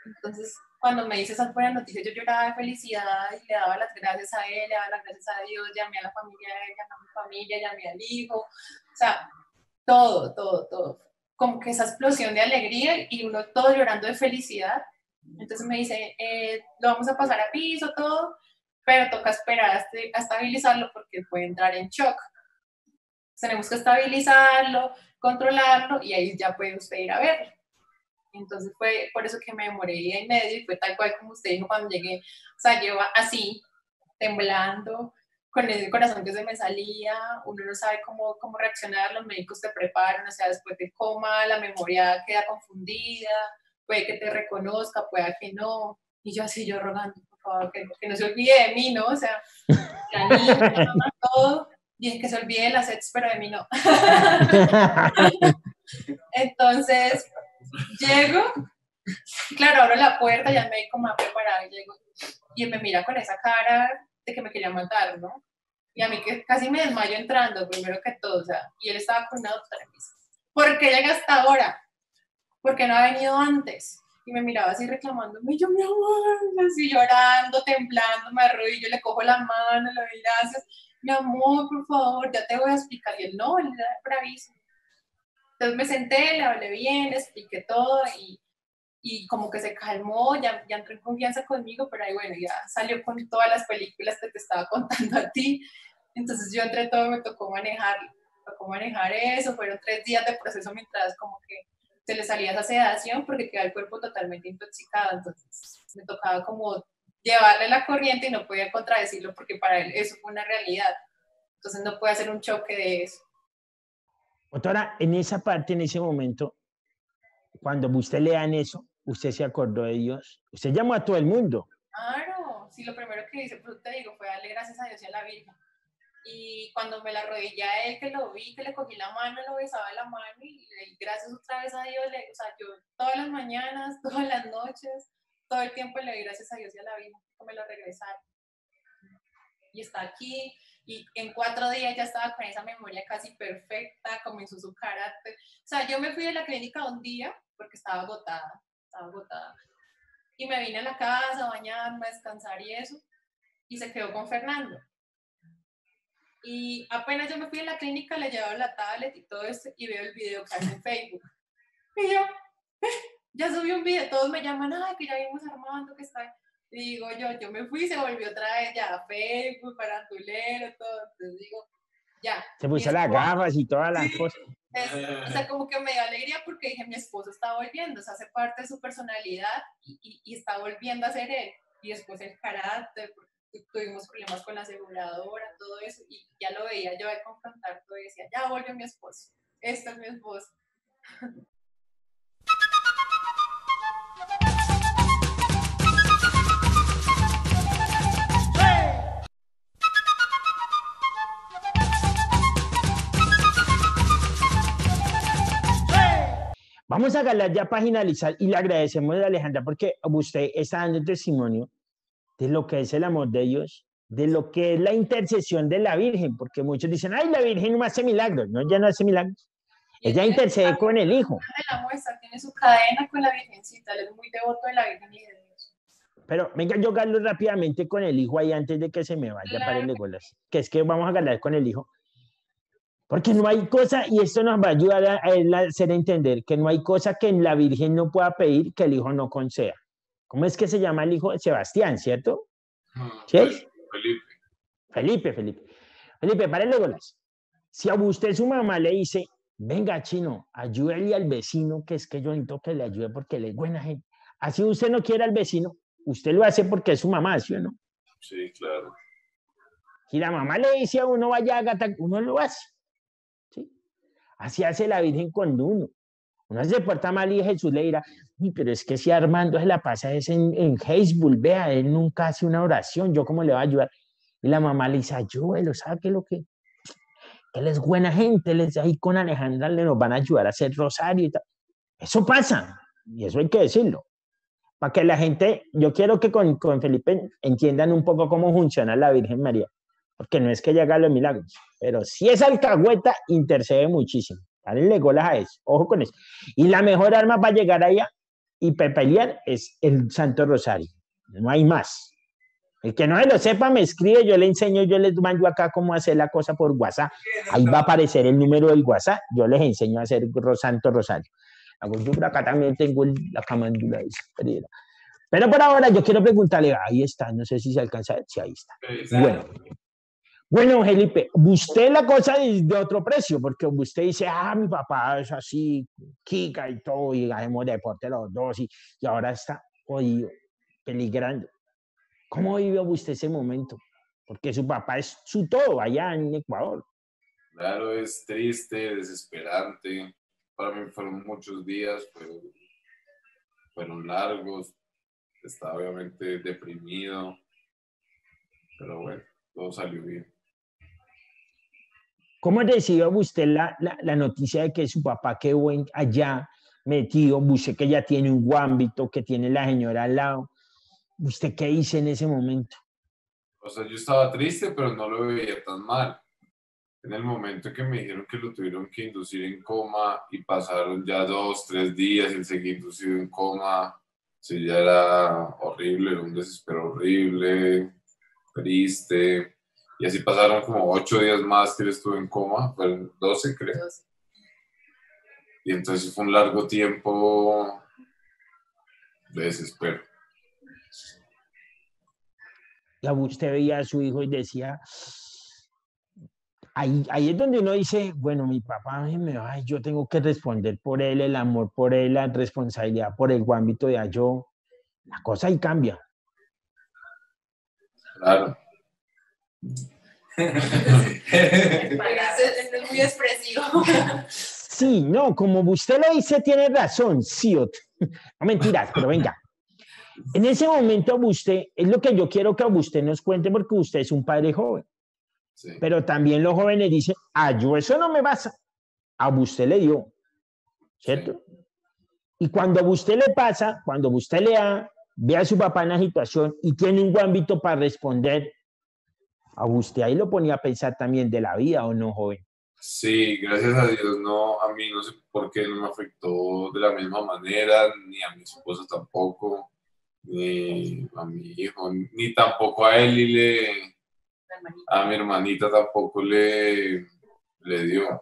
Entonces, cuando me dice esas buenas noticias, yo lloraba de felicidad y le daba las gracias a él, le daba las gracias a Dios, llamé a la familia de llamé a mi familia, llamé al hijo, o sea, todo, todo, todo. Como que esa explosión de alegría y uno todo llorando de felicidad. Entonces me dice, eh, lo vamos a pasar a piso, todo, pero toca esperar hasta, estabilizarlo porque puede entrar en shock tenemos que estabilizarlo, controlarlo y ahí ya puede usted ir a verlo. Entonces fue por eso que me demoré día y medio y fue tal cual como usted dijo cuando llegué, o sea, lleva así, temblando, con el corazón que se me salía, uno no sabe cómo, cómo reaccionar, los médicos te preparan, o sea, después de coma, la memoria queda confundida, puede que te reconozca, puede que no, y yo así, yo rogando, por favor, que, que no se olvide de mí, ¿no? O sea, <laughs> la niña, todo, y es que se olvide las sets, pero de mí no. <laughs> Entonces, llego, claro, abro la puerta, ya me médico me ha preparado y llego, y él me mira con esa cara de que me quería matar, ¿no? Y a mí que casi me desmayo entrando, primero que todo, o sea, y él estaba con una doctora y me dice, ¿por qué llega hasta ahora? ¿Por qué no ha venido antes? Y me miraba así reclamándome, yo, mi amor, así llorando, temblando, me arrodillo, le cojo la mano, le doy gracias, mi amor, por favor, ya te voy a explicar. Y él, no, él era bravísimo. Entonces me senté, le hablé bien, le expliqué todo y, y como que se calmó, ya, ya entró en confianza conmigo, pero ahí bueno, ya salió con todas las películas que te estaba contando a ti. Entonces yo entre todo me tocó manejar, tocó manejar eso, fueron tres días de proceso mientras como que se le salía esa sedación porque quedaba el cuerpo totalmente intoxicado, entonces me tocaba como llevarle la corriente y no podía contradecirlo porque para él eso fue una realidad. Entonces no puede hacer un choque de eso. Doctora, en esa parte, en ese momento, cuando usted le dan eso, usted se acordó de Dios. Usted llamó a todo el mundo. Claro, sí, lo primero que hice, pues te digo, fue darle gracias a Dios y a la Virgen. Y cuando me la arrodillé a él, que lo vi, que le cogí la mano, lo besaba la mano y, y gracias otra vez a Dios, le, o sea, yo todas las mañanas, <laughs> todas las noches, todo el tiempo le doy gracias a Dios y a la vida que me lo regresaron. Y está aquí, y en cuatro días ya estaba con esa memoria casi perfecta, comenzó su carácter. O sea, yo me fui de la clínica un día porque estaba agotada, estaba agotada. Y me vine a la casa a bañarme, a descansar y eso, y se quedó con Fernando. Y apenas yo me fui a la clínica, le llevaba la tablet y todo eso, y veo el video que hace en Facebook. Y yo, ya subí un video, todos me llaman, ay, que ya vimos Armando, que está. Y digo yo, yo me fui, se volvió otra vez ya a Facebook, para Tulero, todo. Entonces digo, ya. Se puso las gafas y todas las cosas. o sea, como que me dio alegría porque dije, mi esposo está volviendo, o sea, hace parte de su personalidad y, y, está volviendo a ser él. Y después el carácter, porque tuvimos problemas con la aseguradora, todo eso, y ya lo veía yo de confrontar todo y decía, ya volvió mi esposo, este es mi esposo. Vamos a ganar ya para finalizar y le agradecemos a Alejandra porque usted está dando testimonio de lo que es el amor de Dios, de lo que es la intercesión de la Virgen, porque muchos dicen, ay, la Virgen no hace milagros, no, ella no hace milagros. Ella intercede con el Hijo. La muestra, tiene su cadena con la Virgencita, él es muy devoto de la Virgen y de Dios. Pero venga, yo galo rápidamente con el Hijo ahí antes de que se me vaya para el golas, que es que vamos a ganar con el Hijo. Porque no hay cosa, y esto nos va a ayudar a, a hacer entender que no hay cosa que la Virgen no pueda pedir que el Hijo no conceda. ¿Cómo es que se llama el Hijo? Sebastián, ¿cierto? ¿Sí? Felipe. Felipe, Felipe. Felipe, párale golas. Si a usted su mamá le dice, venga chino, ayúdele al vecino, que es que yo necesito que le ayude porque le es buena gente. Así usted no quiere al vecino, usted lo hace porque es su mamá, ¿sí o no? Sí, claro. Si la mamá le dice a uno vaya a gata, uno lo hace. ¿sí? Así hace la Virgen con uno. Uno se porta mal y Jesús le dirá, "Uy, pero es que si Armando se la pasa es en, en Facebook, vea, él nunca hace una oración, ¿yo cómo le va a ayudar? Y la mamá le dice, ayúdelo, ¿sabe qué lo que? Él es buena gente, él es ahí con Alejandra, le nos van a ayudar a hacer rosario y tal. Eso pasa, y eso hay que decirlo. Para que la gente, yo quiero que con, con Felipe entiendan un poco cómo funciona la Virgen María, porque no es que ella haga los milagros, pero si es alcahueta, intercede muchísimo. Dale golas a eso, ojo con eso. Y la mejor arma para llegar allá y pe- pelear es el Santo Rosario. No hay más. El que no se lo sepa me escribe, yo le enseño, yo les mando acá cómo hacer la cosa por WhatsApp. Ahí va a aparecer el número del WhatsApp, yo les enseño a hacer Santo Rosario. Por acá también tengo la camándula esa, Pereira. Pero por ahora yo quiero preguntarle, ahí está, no sé si se alcanza sí, ahí está. Bueno, bueno, Felipe, usted la cosa es de otro precio, porque usted dice, ah, mi papá es así, Kika y todo, y hacemos deporte los dos, y, y ahora está jodido, peligrando. ¿Cómo vive usted ese momento? Porque su papá es su todo allá en Ecuador. Claro, es triste, desesperante. Para mí fueron muchos días, pero fueron largos. Estaba obviamente deprimido. Pero bueno, todo salió bien. ¿Cómo recibió usted la, la, la noticia de que su papá quedó allá metido? Usted que ya tiene un guámbito, que tiene la señora al lado. ¿Usted qué dice en ese momento? O sea, yo estaba triste, pero no lo veía tan mal. En el momento en que me dijeron que lo tuvieron que inducir en coma y pasaron ya dos, tres días él seguía inducido en coma, sí, ya era horrible, era un desespero horrible, triste. Y así pasaron como ocho días más que él estuvo en coma, fueron 12 creo. Y entonces fue un largo tiempo de desespero. Ya usted veía a su hijo y decía, ahí, ahí es donde uno dice, bueno, mi papá, me- ay, yo tengo que responder por él, el amor por él, la responsabilidad por el guámbito de yo. La cosa ahí cambia. Claro. Es, es muy expresivo. Sí, no, como usted lo dice, tiene razón, sí, ot- no mentiras, pero venga. En ese momento, usted, es lo que yo quiero que usted nos cuente porque usted es un padre joven, Sí. pero también los jóvenes dicen, ah, yo eso no me pasa, a usted le dio, ¿cierto? Y cuando a usted le pasa, cuando usted le da, ve a su papá en la situación y tiene un ámbito para responder, a usted ahí lo ponía a pensar también de la vida o no, joven. Sí, gracias a Dios, no, a mí no sé por qué no me afectó de la misma manera, ni a mi esposa tampoco, ni a mi hijo, ni tampoco a él y le, a mi hermanita tampoco le, le dio.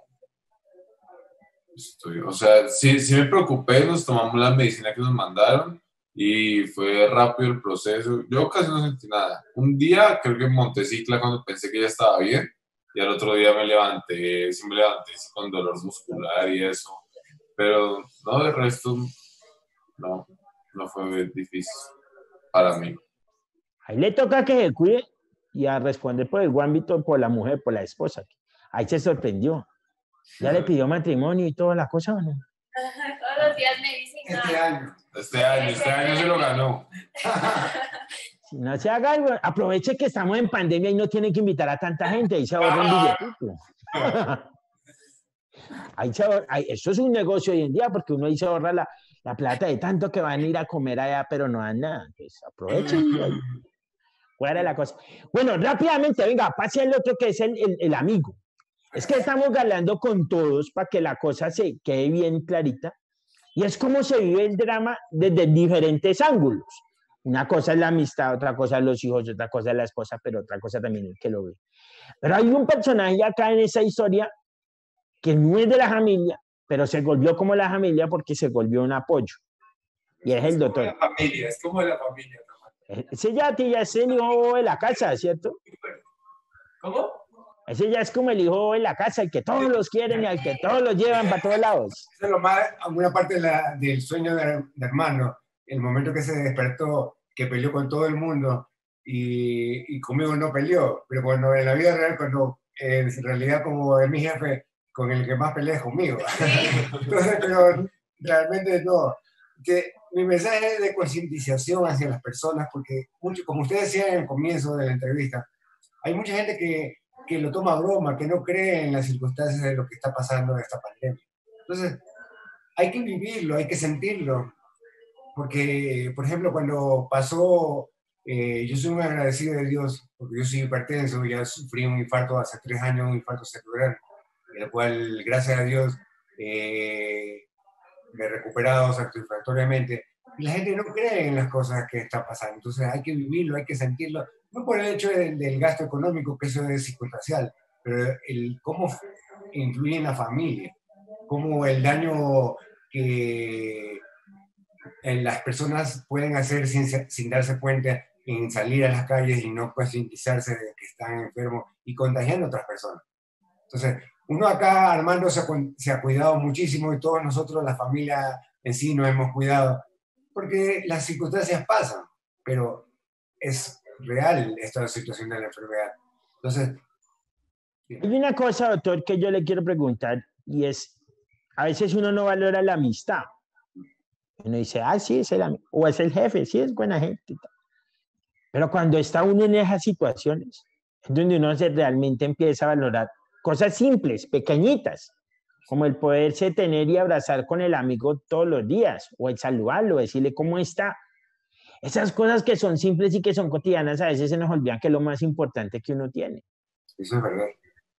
Estoy- o sea, sí, sí me preocupé, nos tomamos la medicina que nos mandaron y fue rápido el proceso. Yo casi no sentí nada. Un día creo que monté cicla cuando pensé que ya estaba bien y al otro día me levanté, sí me levanté sí, con dolor muscular y eso. Pero no, de resto, no, no fue difícil para mí. Ahí le toca que se cuide y a responder por el ámbito, por la mujer, por la esposa. Ahí se sorprendió. Ya le pidió matrimonio y todas las cosas, ¿o ¿no? <laughs> Todos los días me dicen, Este año. Este año, este año se lo ganó. Si no se haga algo, aproveche que estamos en pandemia y no tienen que invitar a tanta gente, ahí se ahorra un billetico. Ahí se ahorra- ahí- eso es un negocio hoy en día porque uno ahí se ahorra la, la plata de tanto que van a ir a comer allá, pero no dan nada. Pues aproveche y ahí fuera la cosa. Bueno, rápidamente, venga, pase al otro que es el, el- el amigo. Es que estamos hablando con todos para que la cosa se quede bien clarita. Y es como se vive el drama desde diferentes ángulos. Una cosa es la amistad, otra cosa es los hijos, otra cosa es la esposa, pero otra cosa también el que lo ve. Pero hay un personaje acá en esa historia que no es de la familia, pero se volvió como la familia porque se volvió un apoyo. Y es el como doctor. la familia, es como la familia. Ese ya, ya es el hijo de la casa, ¿cierto? ¿Cómo? Ese ya es como el hijo de la casa, el que todos los quieren y al que todos los llevan para todos lados. Eso es lo más, una parte de la- del sueño de, de hermano, el momento que se despertó, que peleó con todo el mundo y, y conmigo no peleó, pero cuando en la vida real, cuando en realidad como es mi jefe, con el que más pelea es conmigo. <laughs> Entonces, pero realmente no. Que mi mensaje es de concientización hacia las personas, porque mucho, como ustedes decían en el comienzo de la entrevista, hay mucha gente que, que lo toma a broma, que no cree en las circunstancias de lo que está pasando en esta pandemia. Entonces, hay que vivirlo, hay que sentirlo, porque, por ejemplo, cuando pasó, eh, yo soy muy agradecido de Dios, porque yo soy hipertenso, ya sufrí un infarto hace tres años, un infarto cerebral, el cual, gracias a Dios, eh, me he recuperado satisfactoriamente. La gente no cree en las cosas que están pasando, entonces hay que vivirlo, hay que sentirlo, no por el hecho del, del gasto económico, que eso es circunstancial, pero el cómo influye en la familia, cómo el daño que eh, las personas pueden hacer sin, sin darse cuenta en salir a las calles y no concientizarse de que están enfermos y contagiando a otras personas. Entonces, uno acá, Armando, se se ha cuidado muchísimo y todos nosotros, la familia en sí, nos hemos cuidado, porque las circunstancias pasan, pero es real esta situación de la enfermedad. Entonces, Hay una cosa, doctor, que yo le quiero preguntar y es, a veces uno no valora la amistad. Uno dice, ah, sí, es el amigo, o es el jefe, sí, es buena gente. Pero cuando está uno en esas situaciones, es donde uno se realmente empieza a valorar cosas simples, pequeñitas, como el poderse tener y abrazar con el amigo todos los días, o el saludarlo, decirle cómo está. Esas cosas que son simples y que son cotidianas, a veces se nos olvidan que es lo más importante que uno tiene. Eso es verdad.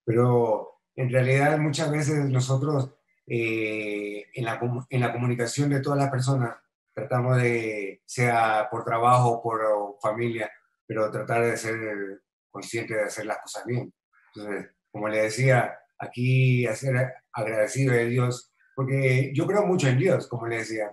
Pero en realidad muchas veces nosotros eh, en, la, en la comunicación de todas las personas tratamos de, sea por trabajo por familia, pero tratar de ser consciente de hacer las cosas bien. Entonces, como le decía, aquí hacer agradecido de Dios, porque yo creo mucho en Dios, como le decía,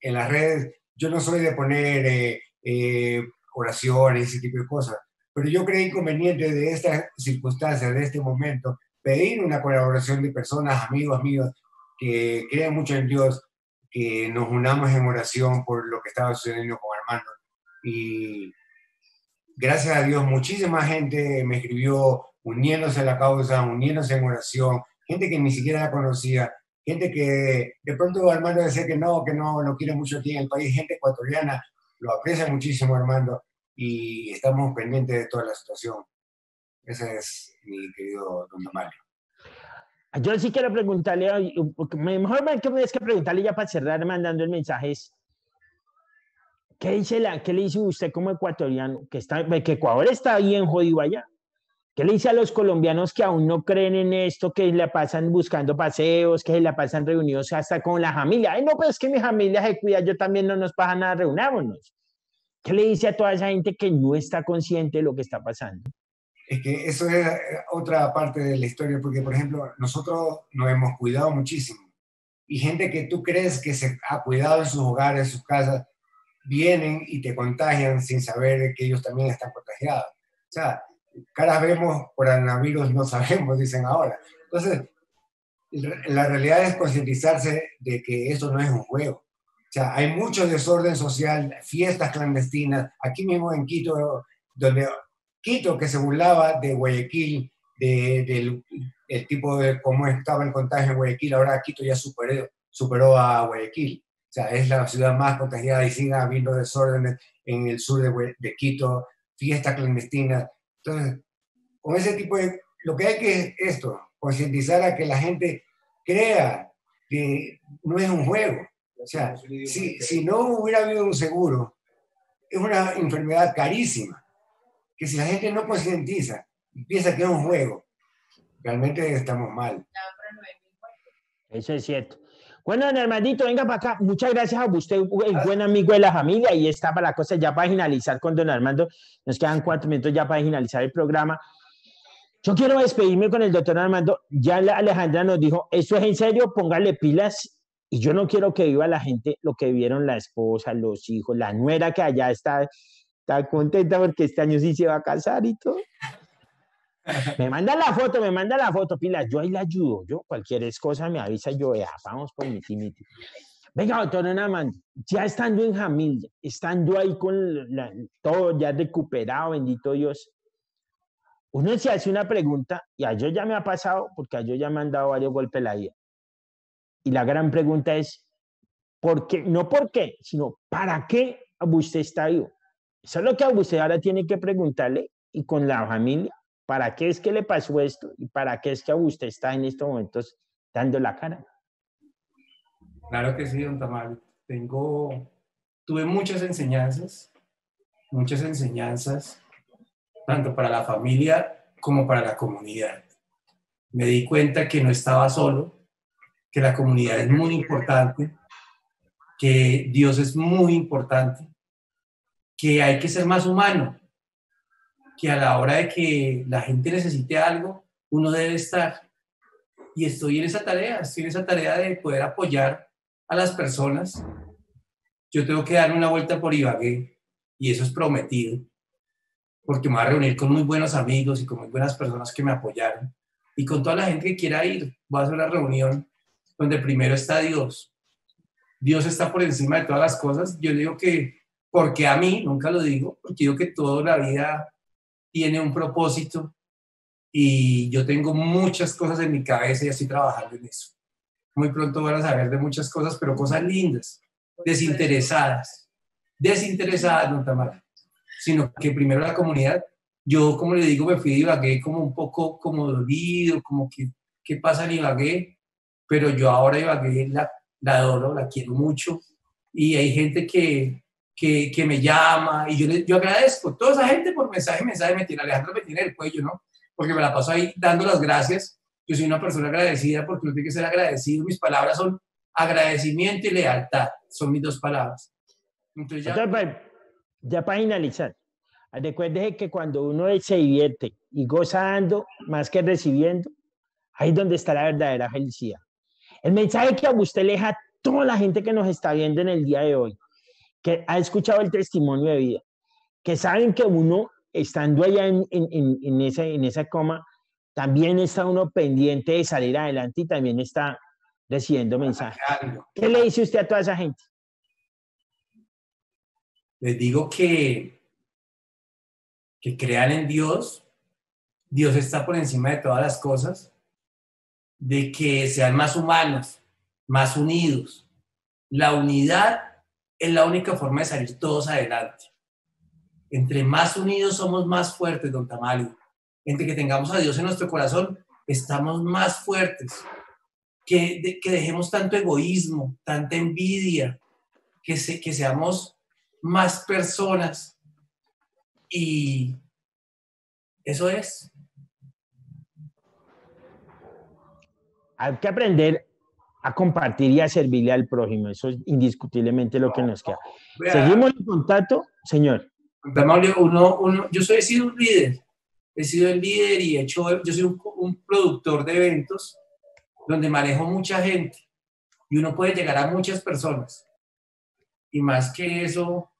en las redes yo no soy de poner eh, eh, oraciones, ese tipo de cosas, pero yo creí conveniente de estas circunstancias, de este momento, pedir una colaboración de personas, amigos míos, que creen mucho en Dios, que nos unamos en oración por lo que estaba sucediendo con Armando. Y gracias a Dios, muchísima gente me escribió uniéndose a la causa, uniéndose en oración, gente que ni siquiera la conocía, gente que de pronto Armando decía que no, que no lo quiere mucho aquí en el país, gente ecuatoriana, lo aprecia muchísimo Armando y estamos pendientes de toda la situación. Ese es mi querido don Amalio. Yo sí quiero preguntarle, mejor que me que preguntarle ya para cerrar mandando el mensaje ¿qué, dice la, ¿qué le dice usted como ecuatoriano? Que Ecuador está bien jodido allá. ¿Qué le dice a los colombianos que aún no creen en esto, que la pasan buscando paseos, que se la pasan reunidos hasta con la familia? Ay, no, pues es que mi familia se cuida, yo también no nos pasa nada, reunámonos. ¿Qué le dice a toda esa gente que no está consciente de lo que está pasando? Es que eso es eh, otra parte de la historia, porque, por ejemplo, nosotros nos hemos cuidado muchísimo. Y gente que tú crees que se ha cuidado en sus hogares, en sus casas, vienen y te contagian sin saber que ellos también están contagiados. O sea, caras vemos, coronavirus no sabemos, dicen ahora. Entonces, la realidad es concientizarse de que esto no es un juego. O sea, hay mucho desorden social, fiestas clandestinas. Aquí mismo en Quito, donde Quito, que se burlaba de Guayaquil, de- del el tipo de cómo estaba el contagio en Guayaquil, ahora Quito ya superó, superó a Guayaquil. O sea, es la ciudad más contagiada y sigue habiendo desórdenes en el sur de, de Quito, fiestas clandestinas. Entonces, con ese tipo de... Lo que hay que es esto, concientizar a que la gente crea que no es un juego. O sea, si, si no hubiera habido un seguro, es una enfermedad carísima, que si la gente no concientiza y piensa que es un juego, realmente estamos mal. Eso es cierto. Bueno, don Armandito, venga para acá. Muchas gracias a usted, el buen amigo de la familia. Y está para la cosa ya para finalizar con don Armando. Nos quedan cuatro minutos ya para finalizar el programa. Yo quiero despedirme con el doctor Armando. Ya Alejandra nos dijo, esto es en serio, póngale pilas. Y yo no quiero que viva la gente lo que vivieron la esposa, los hijos, la nuera que allá está está contenta porque este año sí se va a casar y todo. Me manda la foto, me manda la foto, Pilas, yo ahí la ayudo, yo cualquier cosa me avisa, yo vea, vamos por mi timiti. Venga, doctor Amanda, ya estando en Jamil, estando ahí con todo ya recuperado, bendito Dios, uno se hace una pregunta, y a yo ya me ha pasado, porque a yo ya me han dado varios golpes la vida. Y la gran pregunta es, ¿por qué? No por qué, sino ¿para qué usted está vivo? Eso es lo que usted ahora tiene que preguntarle y con la familia ¿Para qué es que le pasó esto? ¿Y para qué es que a usted está en estos momentos dando la cara? Claro que sí, don Tamal. Tengo, tuve muchas enseñanzas, muchas enseñanzas, tanto para la familia como para la comunidad. Me di cuenta que no estaba solo, que la comunidad es muy importante, que Dios es muy importante, que hay que ser más humano, que a la hora de que la gente necesite algo, uno debe estar. Y estoy en esa tarea, estoy en esa tarea de poder apoyar a las personas. Yo tengo que darme una vuelta por Ibagué y eso es prometido, porque me voy a reunir con muy buenos amigos y con muy buenas personas que me apoyaron. Y con toda la gente que quiera ir, voy a hacer una reunión donde primero está Dios. Dios está por encima de todas las cosas. Yo digo que, porque a mí, nunca lo digo, porque digo que toda la vida tiene un propósito y yo tengo muchas cosas en mi cabeza y estoy trabajando en eso. Muy pronto van a saber de muchas cosas, pero cosas lindas, desinteresadas, desinteresadas, no Tamara, sino que primero la comunidad, yo como le digo, me fui de Ibagué como un poco como dolido, como que, ¿qué pasa en Ibagué? Pero yo ahora Ibagué la, la adoro, la quiero mucho y hay gente que, que, me llama y yo, yo agradezco toda esa gente por mensaje, mensaje, me tiene, Alejandro me tiene el cuello, ¿no? Porque me la paso ahí dando las gracias. Yo soy una persona agradecida porque no tiene que ser agradecido. Mis palabras son agradecimiento y lealtad. Son mis dos palabras. Entonces ya, ya para finalizar, recuerde que cuando uno se divierte y goza dando más que recibiendo, ahí es donde está la verdadera felicidad. El mensaje que a usted le deja a toda la gente que nos está viendo en el día de hoy que ha escuchado el testimonio de vida, que saben que uno, estando allá en, en, en, esa, en esa coma, también está uno pendiente de salir adelante y también está recibiendo mensajes. ¿Qué le dice usted a toda esa gente? Les digo que, que crean en Dios, Dios está por encima de todas las cosas, de que sean más humanos, más unidos. La unidad es la única forma de salir todos adelante. Entre más unidos somos más fuertes, don Tamalio. Entre que tengamos a Dios en nuestro corazón, estamos más fuertes. Que, que dejemos tanto egoísmo, tanta envidia, que, se, que seamos más personas. Y eso es. Hay que aprender a compartir y a servirle al prójimo. Eso es indiscutiblemente lo que nos queda. Seguimos en contacto, señor. Uno, uno, yo soy, he sido un líder, he sido el líder y he hecho, yo soy un, un productor de eventos donde manejo mucha gente y uno puede llegar a muchas personas. Y más que eso,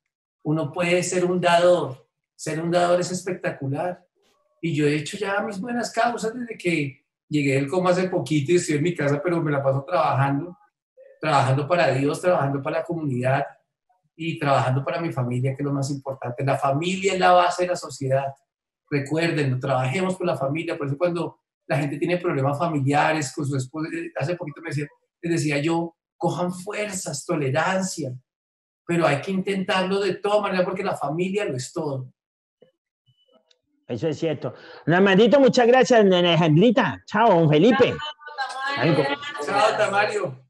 uno puede ser un dador. Ser un dador es espectacular. Y yo he hecho ya mis buenas causas desde que Llegué del coma hace poquito y estoy en mi casa, pero me la paso trabajando, trabajando para Dios, trabajando para la comunidad y trabajando para mi familia, que es lo más importante. La familia es la base de la sociedad. Recuerden, trabajemos con la familia. Por eso cuando la gente tiene problemas familiares con su esposa, hace poquito me decía, les decía yo, cojan fuerzas, tolerancia, pero hay que intentarlo de todas maneras porque la familia lo es todo. Eso es cierto. Armandito, muchas gracias, Alejandrita. Chao, don Felipe. Chao, Tamario.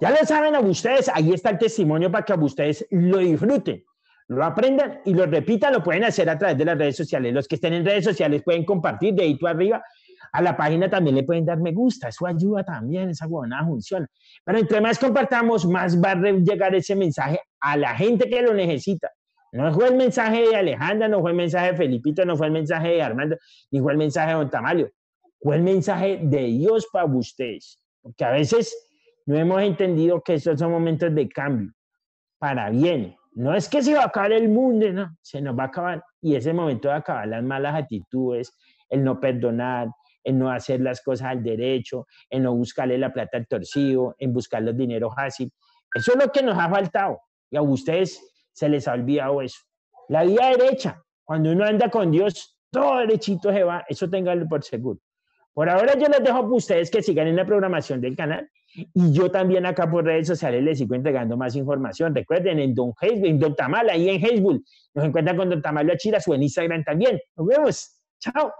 Ya lo saben a ustedes, ahí está el testimonio para que a ustedes lo disfruten, lo aprendan y lo repitan, lo pueden hacer a través de las redes sociales. Los que estén en redes sociales pueden compartir de ahí tú arriba. A la página también le pueden dar me gusta, eso ayuda también, esa buena funciona. Pero entre más compartamos, más va a llegar ese mensaje a la gente que lo necesita. No fue el mensaje de Alejandra, no fue el mensaje de Felipito, no fue el mensaje de Armando, ni fue el mensaje de Don Tamalio. Fue el mensaje de Dios para ustedes. Porque a veces no hemos entendido que estos son momentos de cambio, para bien. no es que se va a acabar el mundo, no, se nos va a acabar. Y ese momento de acabar las malas actitudes, el no perdonar, el no hacer las cosas al derecho, el no buscarle la plata al torcido, en buscar los dineros fácil. Eso es lo que nos ha faltado. Y a ustedes se les ha olvidado eso. La vía derecha, cuando uno anda con Dios, todo derechito se va, eso tenganlo por seguro. Por ahora yo les dejo a ustedes que sigan en la programación del canal y yo también acá por redes sociales les sigo entregando más información. Recuerden, en Don Facebook, en Don Tamal, ahí en Facebook, nos encuentran con Don Tamal Achiras o en Instagram también. Nos vemos. Chao.